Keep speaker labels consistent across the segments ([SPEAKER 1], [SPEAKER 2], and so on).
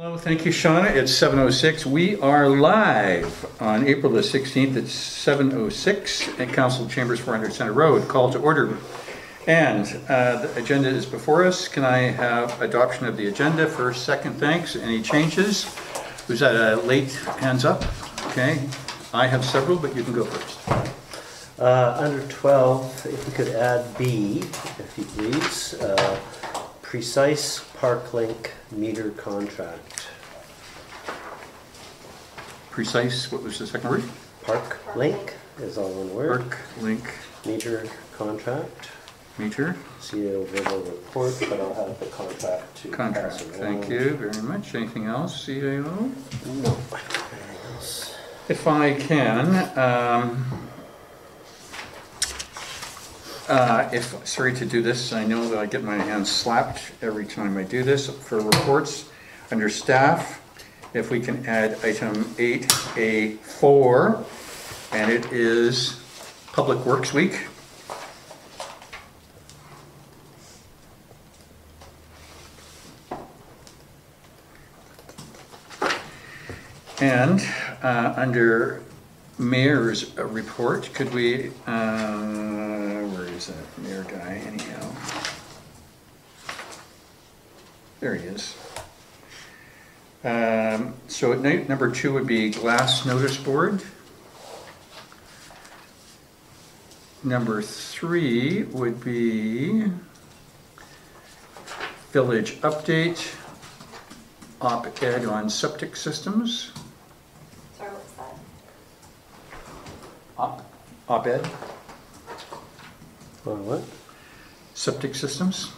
[SPEAKER 1] Hello, thank you, Shauna. It's 7:06. We are live on April the 16th at 7:06 at Council Chambers, 400 Center Road. Call to order. And uh, the agenda is before us. Can I have adoption of the agenda? First, second, thanks. Any changes? Was that a late hands up? Okay. I have several, but you can go first.
[SPEAKER 2] Uh, Under 12, if we could add B, if you please, uh, precise park link meter contract.
[SPEAKER 1] Precise, what was the second word?
[SPEAKER 2] Park link is all one word.
[SPEAKER 1] Work, link,
[SPEAKER 2] Meter contract.
[SPEAKER 1] meter,
[SPEAKER 2] over the report, but I'll have the contract to
[SPEAKER 1] contract. Thank you very much. Anything else, CAO?
[SPEAKER 2] No, I anything else.
[SPEAKER 1] If I can, um, uh, if, sorry to do this, I know that I get my hands slapped every time I do this. For reports, under staff, if we can add item 8A4, and it is Public Works Week. And uh, under mayor's report, could we, uh, where is that mayor guy anyhow? There he is. Um, So at night, number two would be glass notice board. Number three would be village update, op-ed on septic systems.
[SPEAKER 3] Sorry, what was that?
[SPEAKER 1] Op- Op-ed,
[SPEAKER 2] On what?
[SPEAKER 1] septic systems.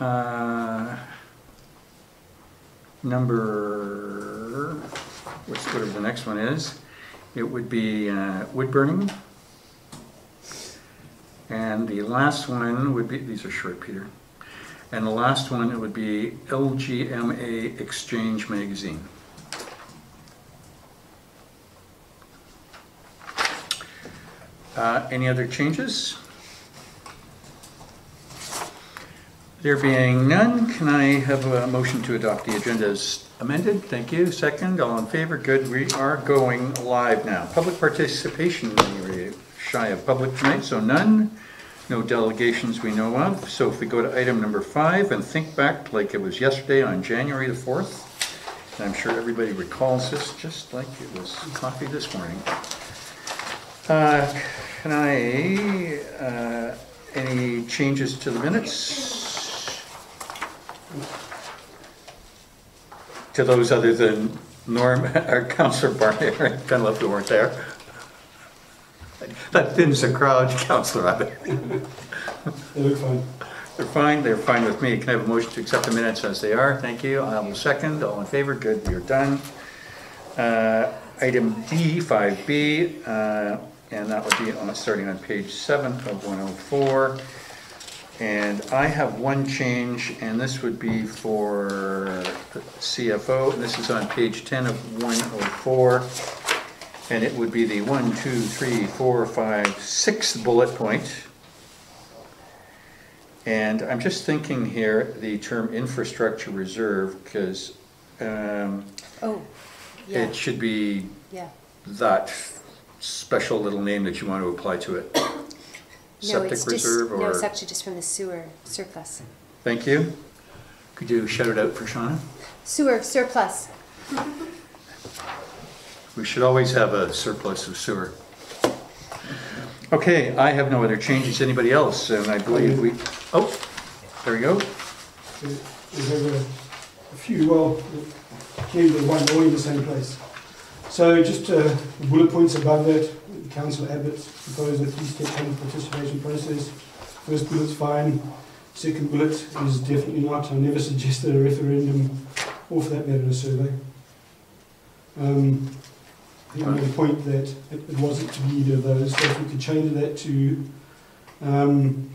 [SPEAKER 1] Uh, Number, what's, whatever the next one is, it would be uh, wood burning. And the last one would be, these are short, Peter. And the last one, it would be LGMA Exchange Magazine. Uh, Any other changes? There being none, can I have a motion to adopt the agenda as amended? Thank you. Second, all in favor? Good. We are going live now. Public participation, we're shy of public tonight, so none. No delegations we know of. So if we go to item number five and think back like it was yesterday on January the 4th, and I'm sure everybody recalls this just like it was coffee this morning. Uh, Can I, uh, any changes to the minutes? To those other than Norm, or Counselor Barney, kind of left who weren't there. That thins the crowd, Counselor Abbott.
[SPEAKER 4] They look fine.
[SPEAKER 1] They're fine, they're fine with me. Can I have a motion to accept the minutes as they are? Thank you. I will second. All in favor? Good, we are done. Uh, Item D, 5B, uh, and that would be on, starting on page 7 of 104. And I have one change, and this would be for the CFO. This is on page 10 of 104. And it would be the one, two, three, four, five, sixth bullet point. And I'm just thinking here, the term infrastructure reserve, because um,
[SPEAKER 3] Oh, yeah,
[SPEAKER 1] it should be
[SPEAKER 3] yeah.
[SPEAKER 1] that special little name that you want to apply to it.
[SPEAKER 3] No,
[SPEAKER 1] Septic
[SPEAKER 3] it's just,
[SPEAKER 1] reserve
[SPEAKER 3] no, it's actually just from the sewer surplus.
[SPEAKER 1] thank you. Could you shout it out for Shauna?
[SPEAKER 3] Sewer surplus.
[SPEAKER 1] We should always have a surplus of sewer. Okay, I have no other changes. Anybody else? And I believe we, oh, there we go.
[SPEAKER 4] We have a, a few, well, clearly the one all in the same place. So just uh, bullet points above that, Council Abbott proposed a three-step public participation process. First bullet's fine, second bullet is definitely not. I never suggested a referendum or for that matter a survey. Um, I made a point that it, it wasn't to be either of those, so if we could change that to um,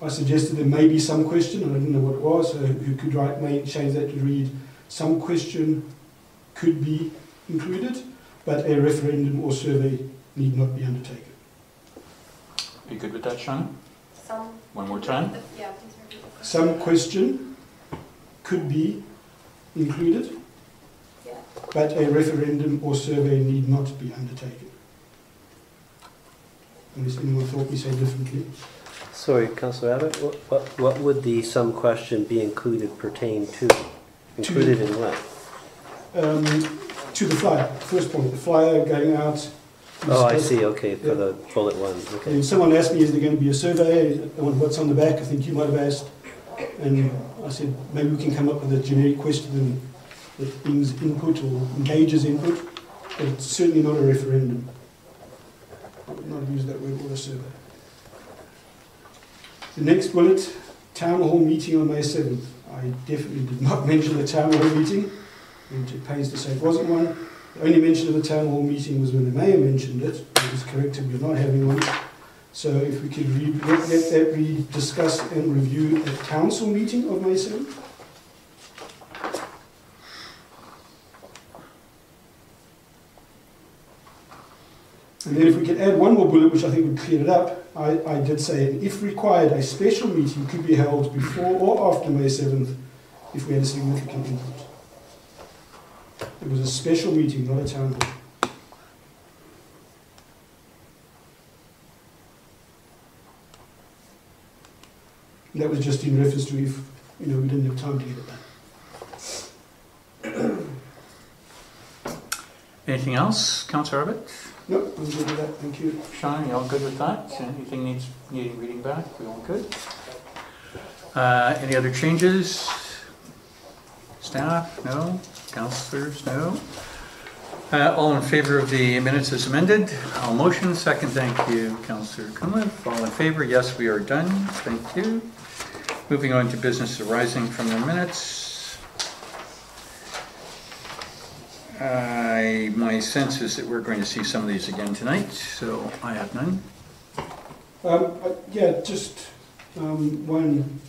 [SPEAKER 4] I suggested there may be some question, I didn't know what it was, so who could write, may change that to read, some question could be included, but a referendum or survey need not be undertaken.
[SPEAKER 1] Are You good with that, Shauna?
[SPEAKER 3] Some.
[SPEAKER 1] One more time?
[SPEAKER 3] Uh, yeah, please repeat
[SPEAKER 4] some question could be included,
[SPEAKER 3] Yeah.
[SPEAKER 4] but a referendum or survey need not be undertaken. Unless anyone thought me say differently.
[SPEAKER 2] Sorry, Councillor Abbott, what, what, what would the some question be included pertain to? Included in what?
[SPEAKER 4] Um, to the flyer, first point, the flyer going out.
[SPEAKER 2] Oh, I see, okay, for the bullet one, okay.
[SPEAKER 4] And someone asked me, is there going to be a survey? What's on the back? I think you might have asked. And I said, maybe we can come up with a generic question that brings input or engages input, but it's certainly not a referendum. I would not use that word or a survey. The next bullet, town hall meeting on May 7th. I definitely did not mention the town hall meeting, and it pains to say it wasn't one. The only mention of the town hall meeting was when the mayor mentioned it. It was corrected, we're not having one. So if we could let, let that be discussed and reviewed at council meeting of May 7th. And then if we could add one more bullet, which I think would clear it up, I, I did say, if required, a special meeting could be held before or after May 7th if we had a significant input. It was a special meeting, not a town hall. That was just in reference to if, you know, we didn't have time to get it done.
[SPEAKER 1] Anything else, Councillor Abbott?
[SPEAKER 4] No, I'm good with that, thank you.
[SPEAKER 1] Sean, you all good with that? Anything needs, needing reading back? We all good? Uh, any other changes? Staff? No? Councillors? No? Uh, all in favor of the minutes as amended? All motion, second, thank you, Councillor Cunliffe. All in favor? Yes, we are done. Thank you. Moving on to business arising from the minutes. I, my sense is that we're going to see some of these again tonight, so I have none.
[SPEAKER 4] Um, yeah, just, um, one,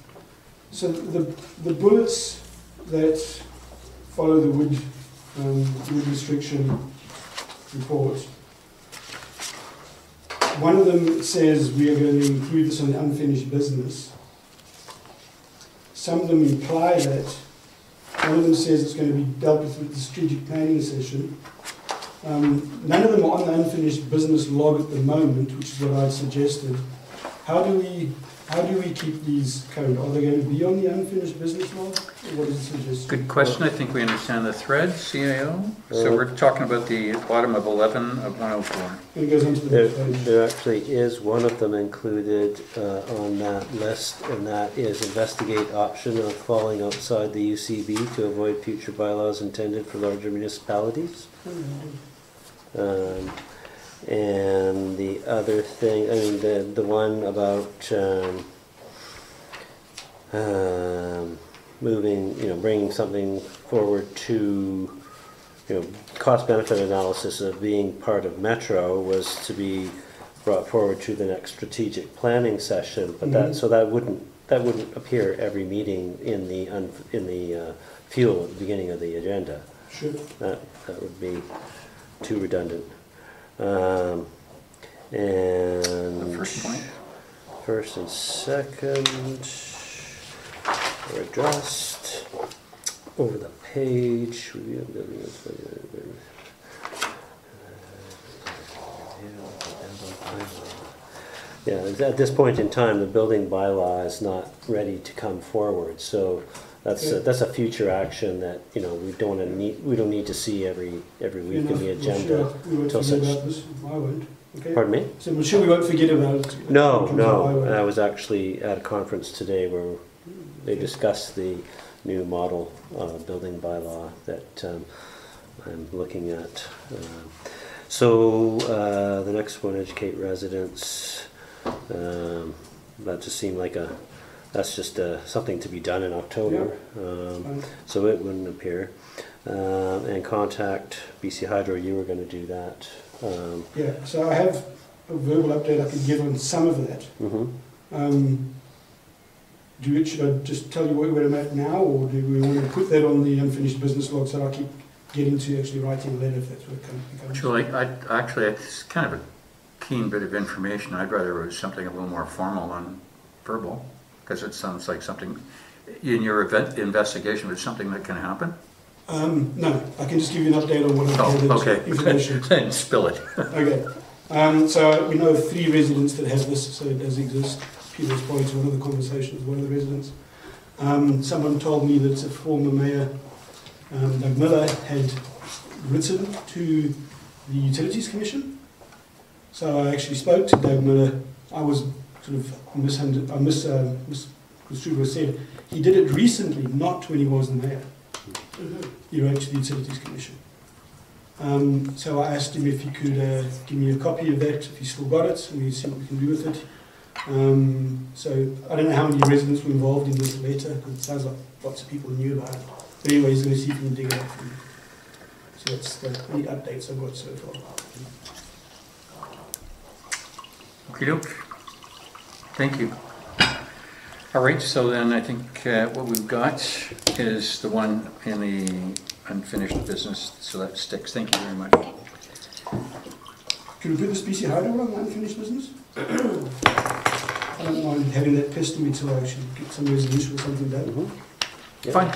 [SPEAKER 4] so the, the bullets that follow the wood, um, wood restriction report, one of them says we are going to include this on the unfinished business. Some of them imply that. One of them says it's going to be dealt with with the strategic planning session. Um, none of them are on the unfinished business log at the moment, which is what I'd suggested. How do we, how do we keep these current? Are they going to be on the unfinished business log? Or what is the suggestion?
[SPEAKER 1] Good question. I think we understand the thread, CAO. So we're talking about the bottom of 11 of 104.
[SPEAKER 4] It goes into the
[SPEAKER 2] There, there actually is one of them included uh, on that list, and that is investigate option of falling outside the UCB to avoid future bylaws intended for larger municipalities. Um, and the other thing, I mean, the, the one about, um, um, moving, you know, bringing something forward to, you know, cost benefit analysis of being part of Metro was to be brought forward to the next strategic planning session, but that,
[SPEAKER 4] Mhm.
[SPEAKER 2] so that wouldn't, that wouldn't appear every meeting in the, un- in the, uh, fuel at the beginning of the agenda.
[SPEAKER 4] Should.
[SPEAKER 2] That, that would be too redundant. Um, and.
[SPEAKER 1] The first point.
[SPEAKER 2] First and second are addressed. Over the page. review of building inspector- Yeah, at this point in time, the building bylaw is not ready to come forward, so that's, a- that's a future action that, you know, we don't wanna need, we don't need to see every, every week in the agenda.
[SPEAKER 4] sure
[SPEAKER 2] till such-
[SPEAKER 4] about this. I won't. Okay.
[SPEAKER 2] Pardon me?
[SPEAKER 4] So we're sure we won't forget about it.
[SPEAKER 2] No,
[SPEAKER 4] comes up, I
[SPEAKER 2] no, and I was actually at a conference today where they discussed the new model uh, building bylaw that um, I'm looking at. Um, So, uh, the next one, educate residents, um, that just seemed like a, that's just uh, something to be done in October. Um, So it wouldn't appear. Um, And contact BC Hydro, you were gonna do that. Um,
[SPEAKER 4] Yeah, so I have a verbal update I can give on some of that.
[SPEAKER 2] mhm.
[SPEAKER 4] Um, do it, should I just tell you where where I'm at now, or do we want to put that on the unfinished business log so I keep getting to actually writing a letter if that's what it comes- becomes?
[SPEAKER 1] Actually, I, actually, it's kind of a keen bit of information. I'd rather it was something a little more formal than verbal. Because it sounds like something, in your event, investigation, it's something that can happen?
[SPEAKER 4] Um, no, I can just give you an update on what I've
[SPEAKER 1] Oh, okay.
[SPEAKER 4] information.
[SPEAKER 1] Then spill it.
[SPEAKER 4] Okay, um, so we know of three residents that have this, so it does exist. Peter's probably to one of the conversations, with one of the residents. Um, someone told me that a former mayor, um, Doug Miller, had written to the Utilities Commission. So I actually spoke to Doug Miller. I was sort of mishund- I mis, uh, misconstrued what I said. He did it recently, not when he was the mayor. He wrote to the Utilities Commission. Um, so I asked him if he could uh, give me a copy of that, if he still got it, and we see what we can do with it. Um, so I don't know how many residents were involved in this letter. It sounds like lots of people knew about it. But anyway, he's going to see if he can dig it up for me. So that's the only updates I've got so far.
[SPEAKER 1] Okay, doke. Thank you. All right, so then I think uh, what we've got is the one in the unfinished business, so that sticks. Thank you very much.
[SPEAKER 4] Could we put the BC Hydro on the unfinished business? I don't mind having that pest me till I actually get some resolution or something done.
[SPEAKER 2] Mhm. Yeah.
[SPEAKER 1] Fine.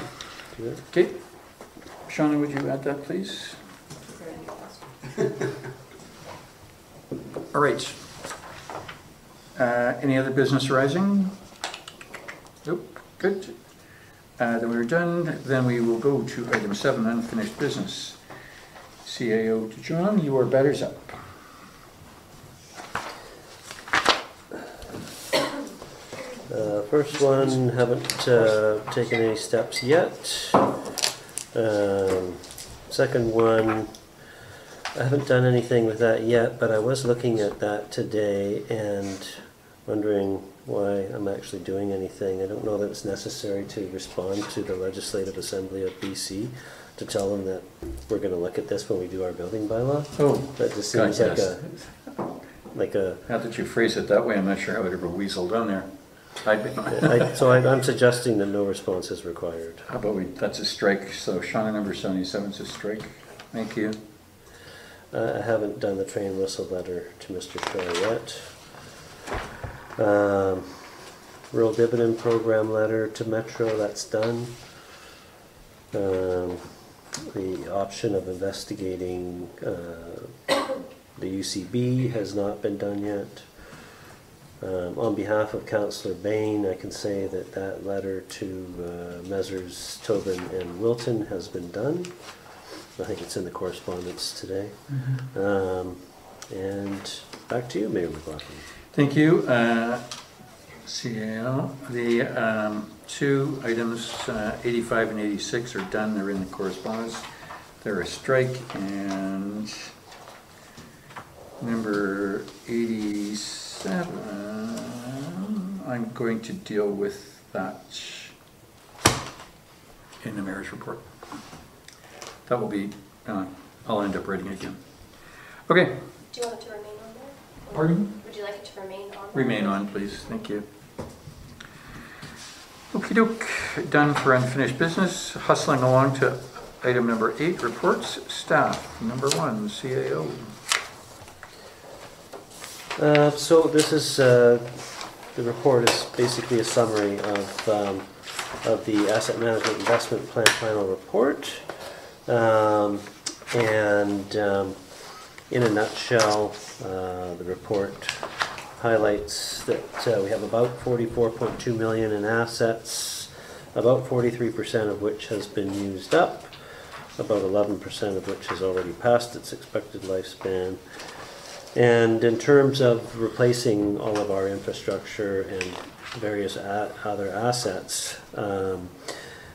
[SPEAKER 2] Yeah.
[SPEAKER 1] Okay. Shauna, would you add that, please? All right. Uh, Any other business arising? Nope, good. Uh, Then we're done, then we will go to item seven, unfinished business. CAO to John, your batter's up.
[SPEAKER 2] Uh, First one, haven't uh, taken any steps yet. Um, Second one, I haven't done anything with that yet, but I was looking at that today and wondering why I'm actually doing anything. I don't know that it's necessary to respond to the Legislative Assembly of BC to tell them that we're gonna look at this when we do our building bylaw.
[SPEAKER 1] Oh,
[SPEAKER 2] That just
[SPEAKER 1] God,
[SPEAKER 2] seems like
[SPEAKER 1] yes.
[SPEAKER 2] a, like a
[SPEAKER 1] Now that you phrase it that way, I'm not sure I would ever weasel down there. I'd be-
[SPEAKER 2] I- So I- I'm suggesting that no response is required.
[SPEAKER 1] How about we, that's a strike, so Shauna number seventy-seven is a strike. Thank you.
[SPEAKER 2] Uh, I haven't done the train whistle letter to Mr. Shaw yet. Um, Rural dividend program letter to Metro, that's done. Um, The option of investigating uh, the UCB has not been done yet. Um, On behalf of Councillor Bain, I can say that that letter to uh, Measures Tobin and Wilton has been done. I think it's in the correspondence today. Um, And back to you, Mayor McLaughlin.
[SPEAKER 1] Thank you. Uh, CAO, the um, two items, uh, 85 and 86 are done, they're in the correspondence. They're a strike, and number 87, I'm going to deal with that in the mayor's report. That will be, uh, I'll end up writing it again. Okay,
[SPEAKER 5] Do you want it to remain
[SPEAKER 1] Pardon?
[SPEAKER 5] Would you like it to remain on?
[SPEAKER 1] Remain on, please, thank you. okey doke, done for unfinished business. Hustling along to item number eight, reports, staff. Number one, CAO.
[SPEAKER 2] Uh, So this is, uh, the report is basically a summary of, um, of the asset management investment plan final report. Um, And um, in a nutshell, uh, the report highlights that uh, we have about 44.2 million in assets, about 43% of which has been used up, about 11% of which has already passed its expected lifespan. And in terms of replacing all of our infrastructure and various other assets um,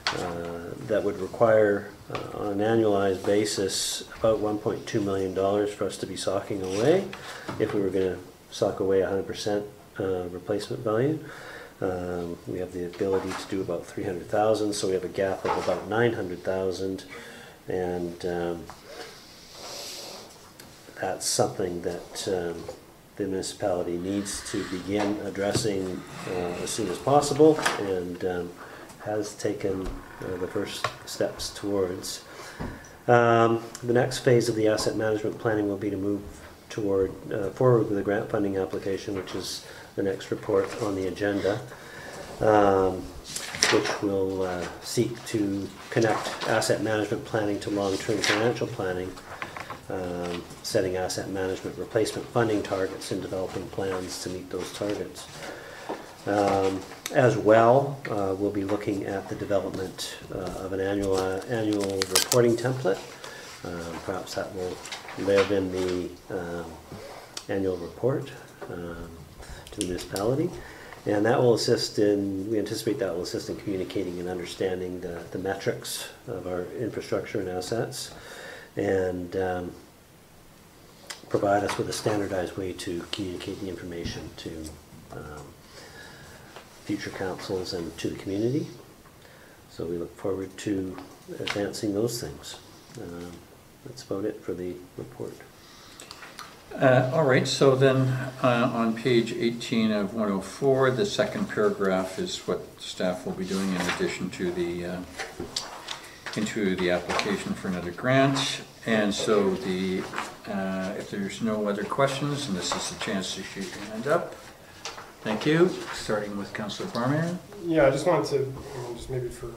[SPEAKER 2] uh, that would require, uh, on an annualized basis, about $1.2 million for us to be socking away if we were going to sock away 100% uh, replacement value. Um, We have the ability to do about 300,000, so we have a gap of about 900,000. And um, that's something that um, the municipality needs to begin addressing uh, as soon as possible and um, has taken uh, the first steps towards. Um, The next phase of the asset management planning will be to move toward, uh, forward with the grant funding application, which is the next report on the agenda. um, which will uh, seek to connect asset management planning to long-term financial planning, um, setting asset management replacement funding targets and developing plans to meet those targets. Um, As well, uh, we'll be looking at the development uh, of an annual, annual reporting template. Um, Perhaps that will live in the um, annual report um, to the municipality. And that will assist in, we anticipate that will assist in communicating and understanding the, the metrics of our infrastructure and assets. And um, provide us with a standardized way to communicate the information to um, future councils and to the community. So we look forward to advancing those things. Um, That's about it for the report.
[SPEAKER 1] Uh, All right, so then, uh, on page 18 of 104, the second paragraph is what staff will be doing in addition to the, uh, into the application for another grant. And so the, uh, if there's no other questions, and this is the chance to shoot your hand up. Thank you, starting with Councillor Barmeier.
[SPEAKER 6] Yeah, I just wanted to, I mean, just maybe for,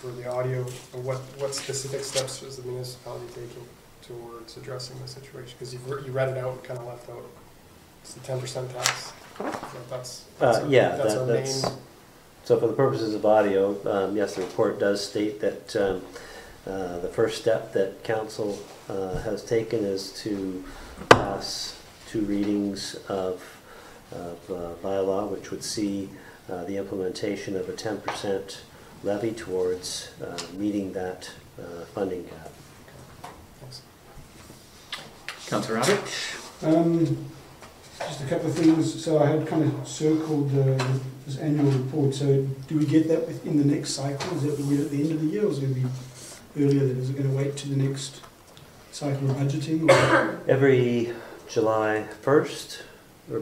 [SPEAKER 6] for the audio, what, what specific steps is the municipality taking towards addressing the situation? Because you've, re- you read it out and kind of left out, it's the ten percent tax. So That's, that's
[SPEAKER 2] Uh,
[SPEAKER 6] our-
[SPEAKER 2] yeah,
[SPEAKER 6] that's
[SPEAKER 2] that-
[SPEAKER 6] our
[SPEAKER 2] that's-
[SPEAKER 6] main,
[SPEAKER 2] So for the purposes of audio, um, yes, the report does state that um, uh, the first step that council uh, has taken is to pass two readings of, of uh, bylaw, which would see uh, the implementation of a 10% levy towards uh, meeting that uh, funding cap.
[SPEAKER 6] thanks.
[SPEAKER 1] Councillor Abbott?
[SPEAKER 4] Um, just a couple of things, so I had kind of circled uh, this annual report, so do we get that within the next cycle? Is that we at the end of the year, or is it going to be earlier than, is it going to wait to the next cycle of budgeting? or-
[SPEAKER 2] Every July 1st, or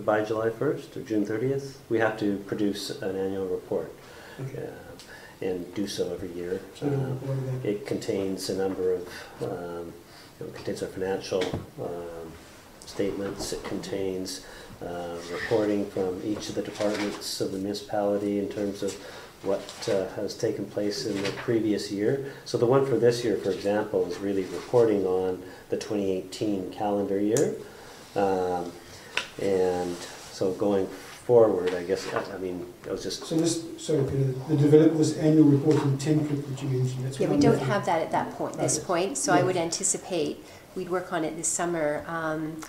[SPEAKER 2] by July 1st, or June 30th, we have to produce an annual report.
[SPEAKER 4] Okay,
[SPEAKER 2] uh, and do so every year.
[SPEAKER 4] so
[SPEAKER 2] Uh. It contains a number of, um, it contains our financial um, statements, it contains uh, reporting from each of the departments of the municipality in terms of what uh, has taken place in the previous year. So the one for this year, for example, is really reporting on the 2018 calendar year. Um, And so going forward, I guess, I I mean, I was just
[SPEAKER 4] So this, sorry, Peter, the develop this annual reporting template that you mentioned, that's
[SPEAKER 3] Yeah,
[SPEAKER 4] what
[SPEAKER 3] we
[SPEAKER 4] I'm
[SPEAKER 3] don't
[SPEAKER 4] looking
[SPEAKER 3] have that at that point, this
[SPEAKER 4] Okay.
[SPEAKER 3] point, so I would anticipate we'd work on it this summer. Um,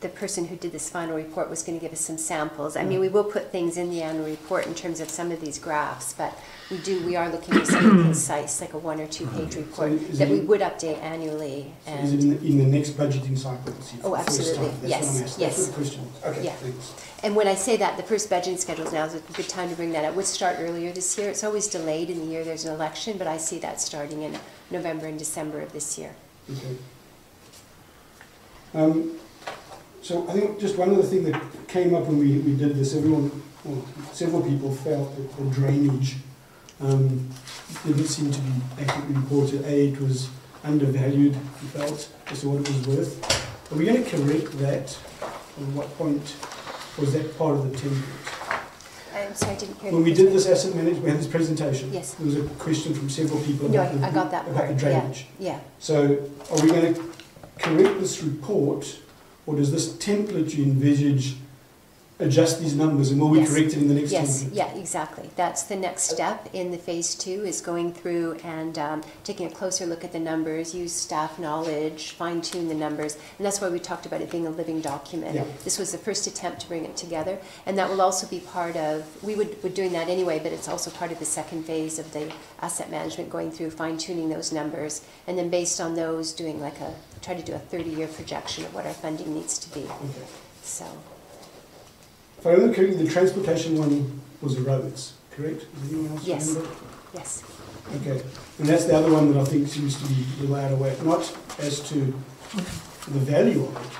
[SPEAKER 3] The person who did this final report was gonna give us some samples. I mean, we will put things in the annual report in terms of some of these graphs, but we do, we are looking for something concise, like a one or two-page report
[SPEAKER 4] is
[SPEAKER 3] that we would update annually
[SPEAKER 4] So is it in the, in the next budgeting cycle? to see for
[SPEAKER 3] Oh,
[SPEAKER 4] the first
[SPEAKER 3] absolutely.
[SPEAKER 4] time? That's what
[SPEAKER 3] Yes,
[SPEAKER 4] I'm asking.
[SPEAKER 3] yes.
[SPEAKER 4] That's the question. Okay,
[SPEAKER 3] Yeah.
[SPEAKER 4] thanks.
[SPEAKER 3] and when I say that, the first budgeting schedules now is a good time to bring that up. Would start earlier this year. It's always delayed in the year there's an election, but I see that starting in November and December of this year.
[SPEAKER 4] Okay. Um, So I think just one other thing that came up when we, we did this, everyone, well, several people felt that the drainage um, didn't seem to be accurately reported. A, it was undervalued, we felt, as to what it was worth. Are we going to correct that? At what point was that part of the template?
[SPEAKER 3] I'm sorry, I didn't hear.
[SPEAKER 4] When we did this asset management, we had this presentation.
[SPEAKER 3] Yes.
[SPEAKER 4] There was a question from several people
[SPEAKER 3] No,
[SPEAKER 4] about the,
[SPEAKER 3] got that
[SPEAKER 4] about the
[SPEAKER 3] yeah.
[SPEAKER 4] drainage.
[SPEAKER 3] Yeah,
[SPEAKER 4] So are we going to correct this report, or does this template you envisage adjust these numbers, and will we
[SPEAKER 3] Yes.
[SPEAKER 4] correct it in the next
[SPEAKER 3] yes,
[SPEAKER 4] template?
[SPEAKER 3] yeah, exactly. That's the next step in the phase two, is going through and um, taking a closer look at the numbers, use staff knowledge, fine tune the numbers. And that's why we talked about it being a living document.
[SPEAKER 4] Yeah.
[SPEAKER 3] This was the first attempt to bring it together. And that will also be part of, we would, we're doing that anyway, but it's also part of the second phase of the asset management, going through fine tuning those numbers. And then based on those, doing like a, try to do a 30-year projection of what our funding needs to be.
[SPEAKER 4] Okay.
[SPEAKER 3] So,
[SPEAKER 4] If I remember correctly, the transportation one was roads, correct? Does anyone else
[SPEAKER 3] Yes.
[SPEAKER 4] remember?
[SPEAKER 3] yes.
[SPEAKER 4] Okay, and that's the other one that I think seems to be a little out of whack, not as to the value of it,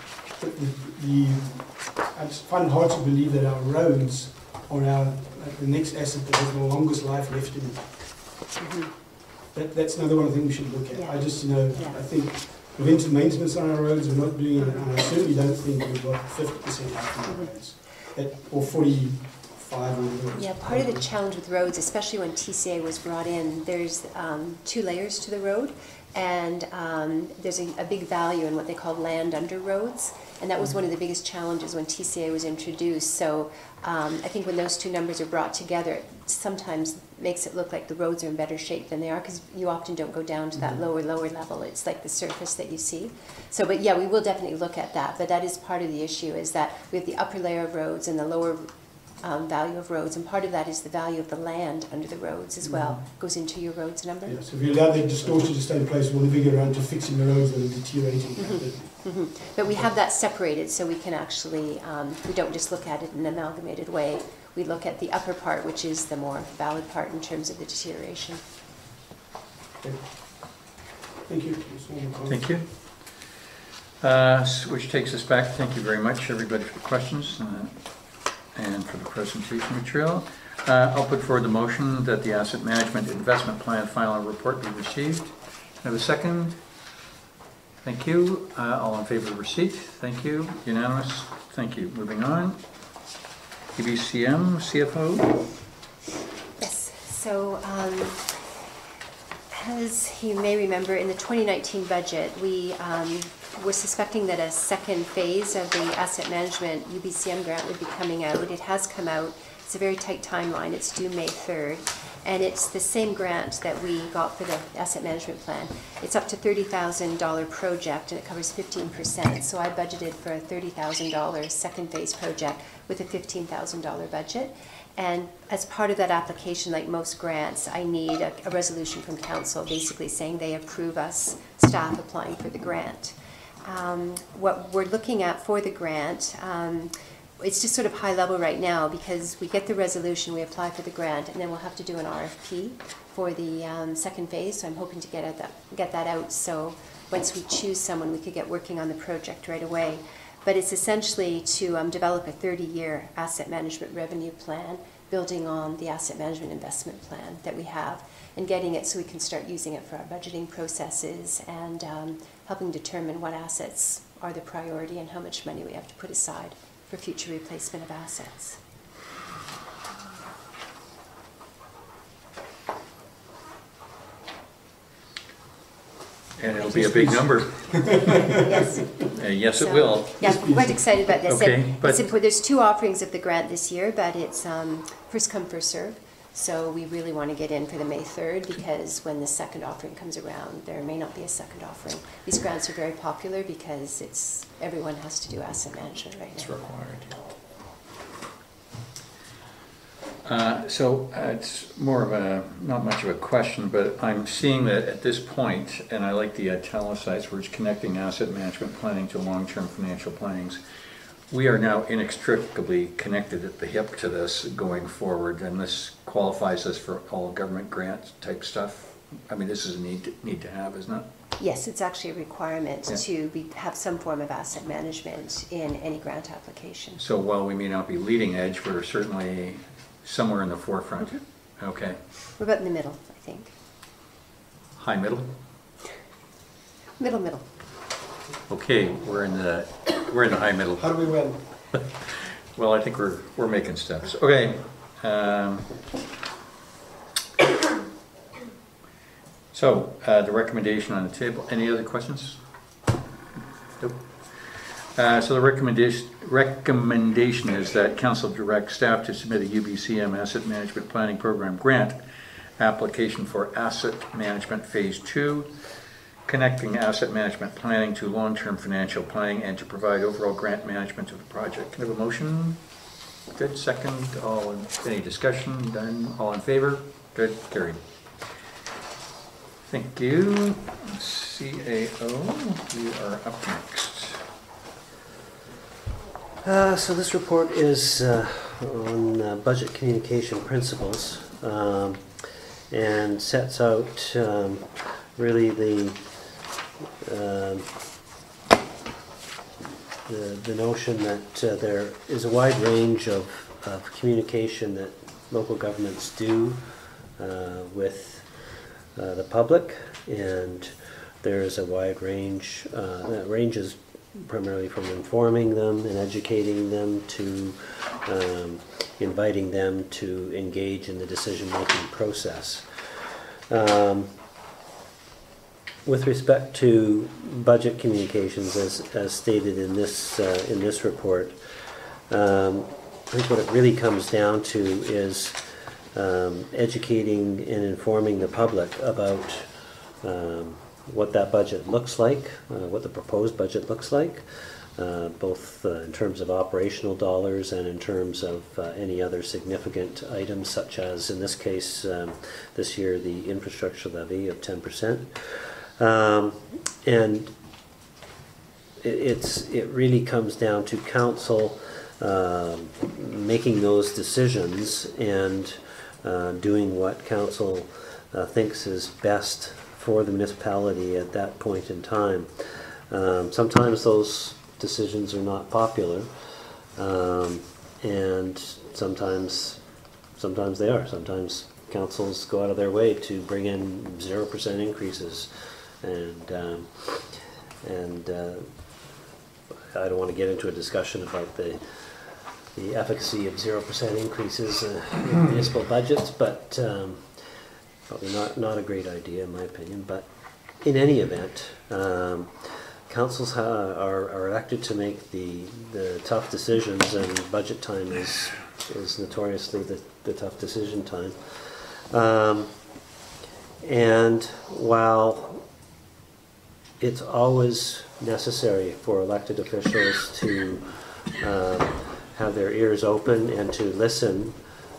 [SPEAKER 4] but the, the, I just find it hard to believe that our roads are our, like the next asset that has the longest life left in it.
[SPEAKER 3] Mhm.
[SPEAKER 4] That, that's another one I think we should look at.
[SPEAKER 3] Yeah.
[SPEAKER 4] I just, you know,
[SPEAKER 3] Yeah.
[SPEAKER 4] I think preventive maintenance on our roads, we're not doing it, and I certainly don't think we've got fifty percent life on our
[SPEAKER 3] Mhm.
[SPEAKER 4] roads. That, or forty, five or whatever.
[SPEAKER 3] Yeah, part of the challenge with roads, especially when TCA was brought in, there's um, two layers to the road, and um, there's a, a big value in what they call land under roads, and that was one of the biggest challenges when TCA was introduced. So um, I think when those two numbers are brought together, it sometimes makes it look like the roads are in better shape than they are, because you often don't go down to that
[SPEAKER 4] Mhm.
[SPEAKER 3] lower, lower level. It's like the surface that you see. So, but yeah, we will definitely look at that, but that is part of the issue, is that we have the upper layer of roads and the lower um, value of roads, and part of that is the value of the land under the roads as well, goes into your roads number.
[SPEAKER 4] Yeah, so if you allow the distortion to stay in place, we'll never get around to fixing the roads that are deteriorating.
[SPEAKER 3] Mhm. But we have that separated, so we can actually, um, we don't just look at it in an amalgamated way. We look at the upper part, which is the more valid part in terms of the deterioration.
[SPEAKER 4] Thank you. That's all my comments.
[SPEAKER 1] Thank you. Uh, s- Which takes us back, thank you very much, everybody, for the questions uh, and for the presentation material. Uh, I'll put forward the motion that the asset management investment plan final report be received. Have a second? Thank you. Uh, All in favor of receipt? Thank you. Unanimous? Thank you. Moving on. UBCM CFO?
[SPEAKER 3] Yes, so um, as you may remember, in the 2019 budget, we um, were suspecting that a second phase of the asset management UBCM grant would be coming out. It has come out. It's a very tight timeline. It's due May 3rd. And it's the same grant that we got for the asset management plan. It's up to $30,000 project and it covers 15%. So I budgeted for a $30,000 second phase project with a $15,000 budget. And as part of that application, like most grants, I need a, a resolution from council basically saying they approve us, staff applying for the grant. Um, what we're looking at for the grant, um, it's just sort of high level right now because we get the resolution, we apply for the grant, and then we'll have to do an RFP for the um, second phase. So I'm hoping to get at that, get that out. So once we choose someone, we could get working on the project right away. But it's essentially to um, develop a 30-year asset management revenue plan, building on the asset management investment plan that we have, and getting it so we can start using it for our budgeting processes and um, helping determine what assets are the priority and how much money we have to put aside for future replacement of assets.
[SPEAKER 1] And it'll be a big number.
[SPEAKER 3] Yes.
[SPEAKER 1] Uh, Yes, it
[SPEAKER 3] So,
[SPEAKER 1] will.
[SPEAKER 3] Yeah, I'm quite excited about this.
[SPEAKER 1] Okay,
[SPEAKER 3] And
[SPEAKER 1] but-
[SPEAKER 3] it's There's two offerings of the grant this year, but it's um, first come, first serve. So we really want to get in for the May 3rd because when the second offering comes around, there may not be a second offering. These grants are very popular because it's, everyone has to do asset management right now.
[SPEAKER 1] It's required. Uh, So uh, it's more of a, not much of a question, but I'm seeing that at this point, and I like the italicized words, connecting asset management planning to long-term financial plannings. We are now inextricably connected at the hip to this going forward, and this qualifies us for all government grant type stuff. I mean, this is a need, need to have, isn't it?
[SPEAKER 3] Yes, it's actually a requirement
[SPEAKER 1] Yeah.
[SPEAKER 3] to be, have some form of asset management in any grant application.
[SPEAKER 1] So while we may not be leading edge, we're certainly somewhere in the forefront. Mm-hmm. Okay.
[SPEAKER 3] We're about in the middle, I think.
[SPEAKER 1] High, middle?
[SPEAKER 3] Middle, middle.
[SPEAKER 1] Okay, we're in the, we're in the high middle.
[SPEAKER 6] How do we win?
[SPEAKER 1] Well, I think we're, we're making steps. Okay. um, So, uh, the recommendation on the table, any other questions? Nope. Uh, So the recommendation, recommendation is that council direct staff to submit a UBCM Asset Management Planning Program grant application for Asset Management Phase Two, connecting asset management planning to long-term financial planning and to provide overall grant management of the project. Can I have a motion? Good, second, all, in any discussion, done, all in favor? Good, carried. Thank you. CAO, you are up next.
[SPEAKER 2] Uh, So this report is uh, on uh, budget communication principles um, and sets out um, really the um, the the notion that uh, there is a wide range of of communication that local governments do uh, with uh, the public, and there is a wide range uh, that ranges primarily from informing them and educating them to um, inviting them to engage in the decision-making process. Um, With respect to budget communications, as, as stated in this, uh, in this report, um, I think what it really comes down to is um, educating and informing the public about um, what that budget looks like, uh, what the proposed budget looks like, uh, both uh, in terms of operational dollars and in terms of uh, any other significant items, such as, in this case, um, this year, the infrastructure levy of 10%. Um, And it, it's, it really comes down to council um, making those decisions and uh, doing what council uh, thinks is best for the municipality at that point in time. Um, Sometimes those decisions are not popular, um, and sometimes, sometimes they are. Sometimes councils go out of their way to bring in zero percent increases, and, um, and uh, I don't want to get into a discussion about the, the efficacy of zero percent increases uh, in municipal budgets, but um, probably not, not a great idea in my opinion, but in any event, um, councils are, are elected to make the, the tough decisions and budget time is, is notoriously the, the tough decision time. Um, and while it's always necessary for elected officials to um, have their ears open and to listen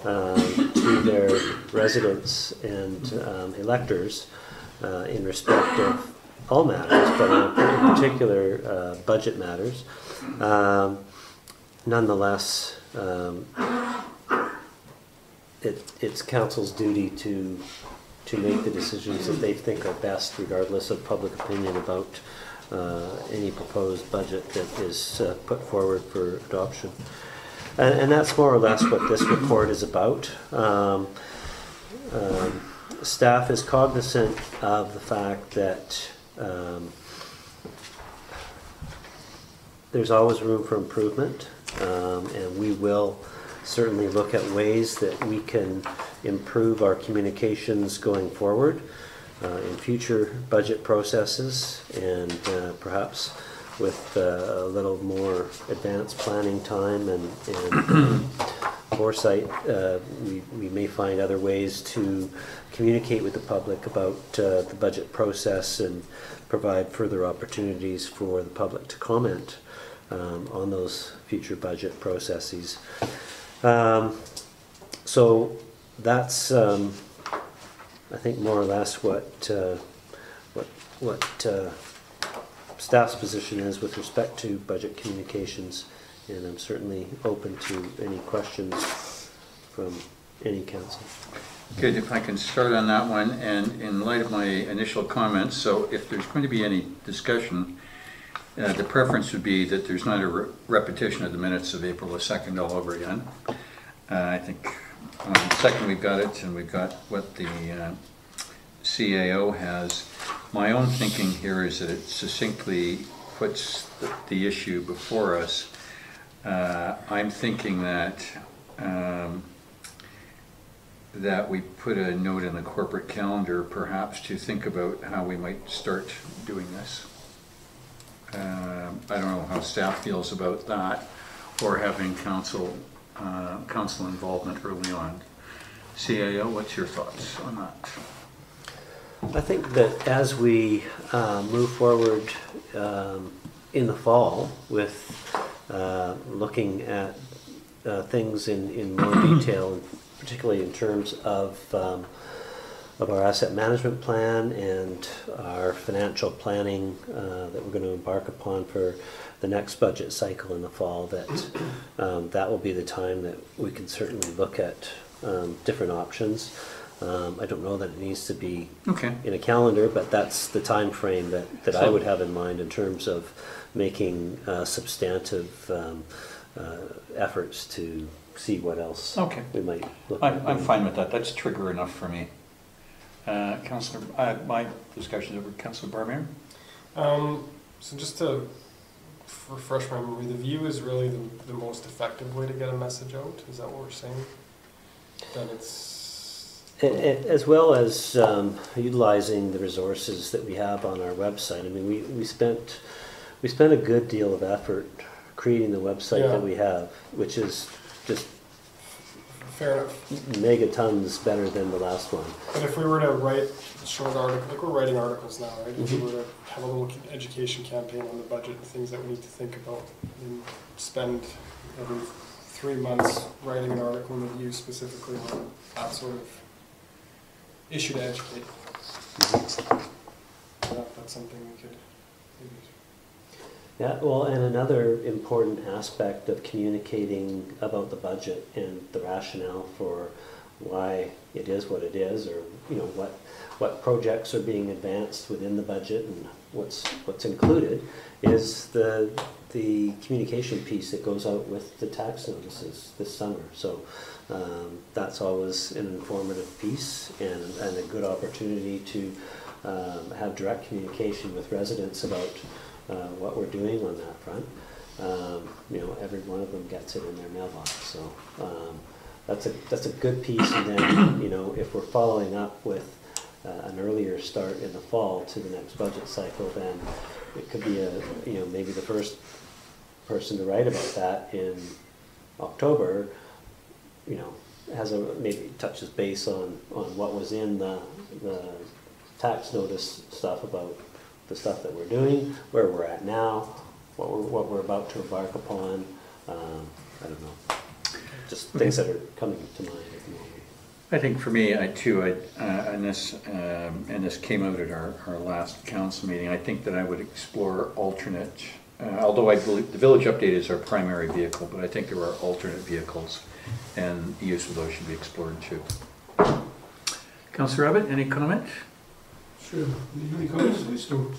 [SPEAKER 2] um, to their residents and um, electors uh, in respect of all matters, but in particular uh, budget matters. Um, Nonetheless, um, it, it's council's duty to, to make the decisions that they think are best regardless of public opinion about uh, any proposed budget that is uh, put forward for adoption. And, and that's more or less what this report is about. Um, um, Staff is cognizant of the fact that um, there's always room for improvement, um, and we will certainly look at ways that we can improve our communications going forward uh, in future budget processes, and uh, perhaps with uh, a little more advanced planning time and, and foresight, uh, we, we may find other ways to communicate with the public about uh, the budget process and provide further opportunities for the public to comment um, on those future budget processes. Um, so that's, um, I think, more or less what uh, what what uh, staff's position is with respect to budget communications, and I'm certainly open to any questions from any council.
[SPEAKER 1] Good, if I can start on that one, and in light of my initial comments, so if there's going to be any discussion, uh, the preference would be that there's not a re- repetition of the minutes of April the 2nd all over again. Uh, I think, on the second, we've got it, and we've got what the uh, CAO has. My own thinking here is that it succinctly puts the- the issue before us. Uh, I'm thinking that um, that we put a note in the corporate calendar perhaps to think about how we might start doing this. Um, I don't know how staff feels about that, or having council, uh, council involvement early on. CAO, what's your thoughts on that?
[SPEAKER 2] I think that as we uh, move forward um, in the fall with uh, looking at uh, things in, in more detail, particularly in terms of, um, of our asset management plan and our financial planning uh, that we're going to embark upon for the next budget cycle in the fall, that um, that will be the time that we can certainly look at um, different options. Um, I don't know that it needs to be
[SPEAKER 1] Okay,
[SPEAKER 2] in a calendar, but that's the time frame that, that I would have in mind in terms of making uh, substantive um, uh, efforts to see what else
[SPEAKER 1] okay.
[SPEAKER 2] we might look.
[SPEAKER 1] I'm, I'm fine with that, that's trigger enough for me. Uh, Councillor, uh, my discussion over Councillor Barmeier?
[SPEAKER 6] Um, so just to refresh my memory, the view is really the, the most effective way to get a message out, is that what we're saying? That it's,
[SPEAKER 2] A- a- As well as um, utilizing the resources that we have on our website. I mean, we, we spent, we spent a good deal of effort creating the website
[SPEAKER 6] Yeah.
[SPEAKER 2] that we have, which is just
[SPEAKER 6] fair enough.
[SPEAKER 2] megatons better than the last one.
[SPEAKER 6] But if we were to write a short article, like we're writing articles now, right? If we
[SPEAKER 2] Mhm.
[SPEAKER 6] were to have a little education campaign on the budget and things that we need to think about, and spend every three months writing an article in the View specifically on that sort of issue to educate. Yeah, that's something we could maybe
[SPEAKER 2] Yeah, well, and another important aspect of communicating about the budget and the rationale for why it is what it is, or, you know, what, what projects are being advanced within the budget and what's, what's included, is the, the communication piece that goes out with the tax notices this summer. So, um, that's always an informative piece and, and a good opportunity to, um, have direct communication with residents about, uh, what we're doing on that front. Um, you know, every one of them gets it in their mailbox, so, um, that's a, that's a good piece, and then, you know, if we're following up with, uh, an earlier start in the fall to the next budget cycle, then it could be a, you know, maybe the first person to write about that in October, you know, has a, maybe touches base on, on what was in the, the tax notice stuff about the stuff that we're doing, where we're at now, what we're, what we're about to embark upon, um, I don't know. Just things that are coming to mind at the moment.
[SPEAKER 1] I think for me, I too, I, uh, and this, um, and this came out at our, our last council meeting, I think that I would explore alternate, uh, although I believe, the village update is our primary vehicle, but I think there are alternate vehicles, and the use of those should be explored too. Councillor Abbott, any comment?
[SPEAKER 4] Sure. Any comments, go?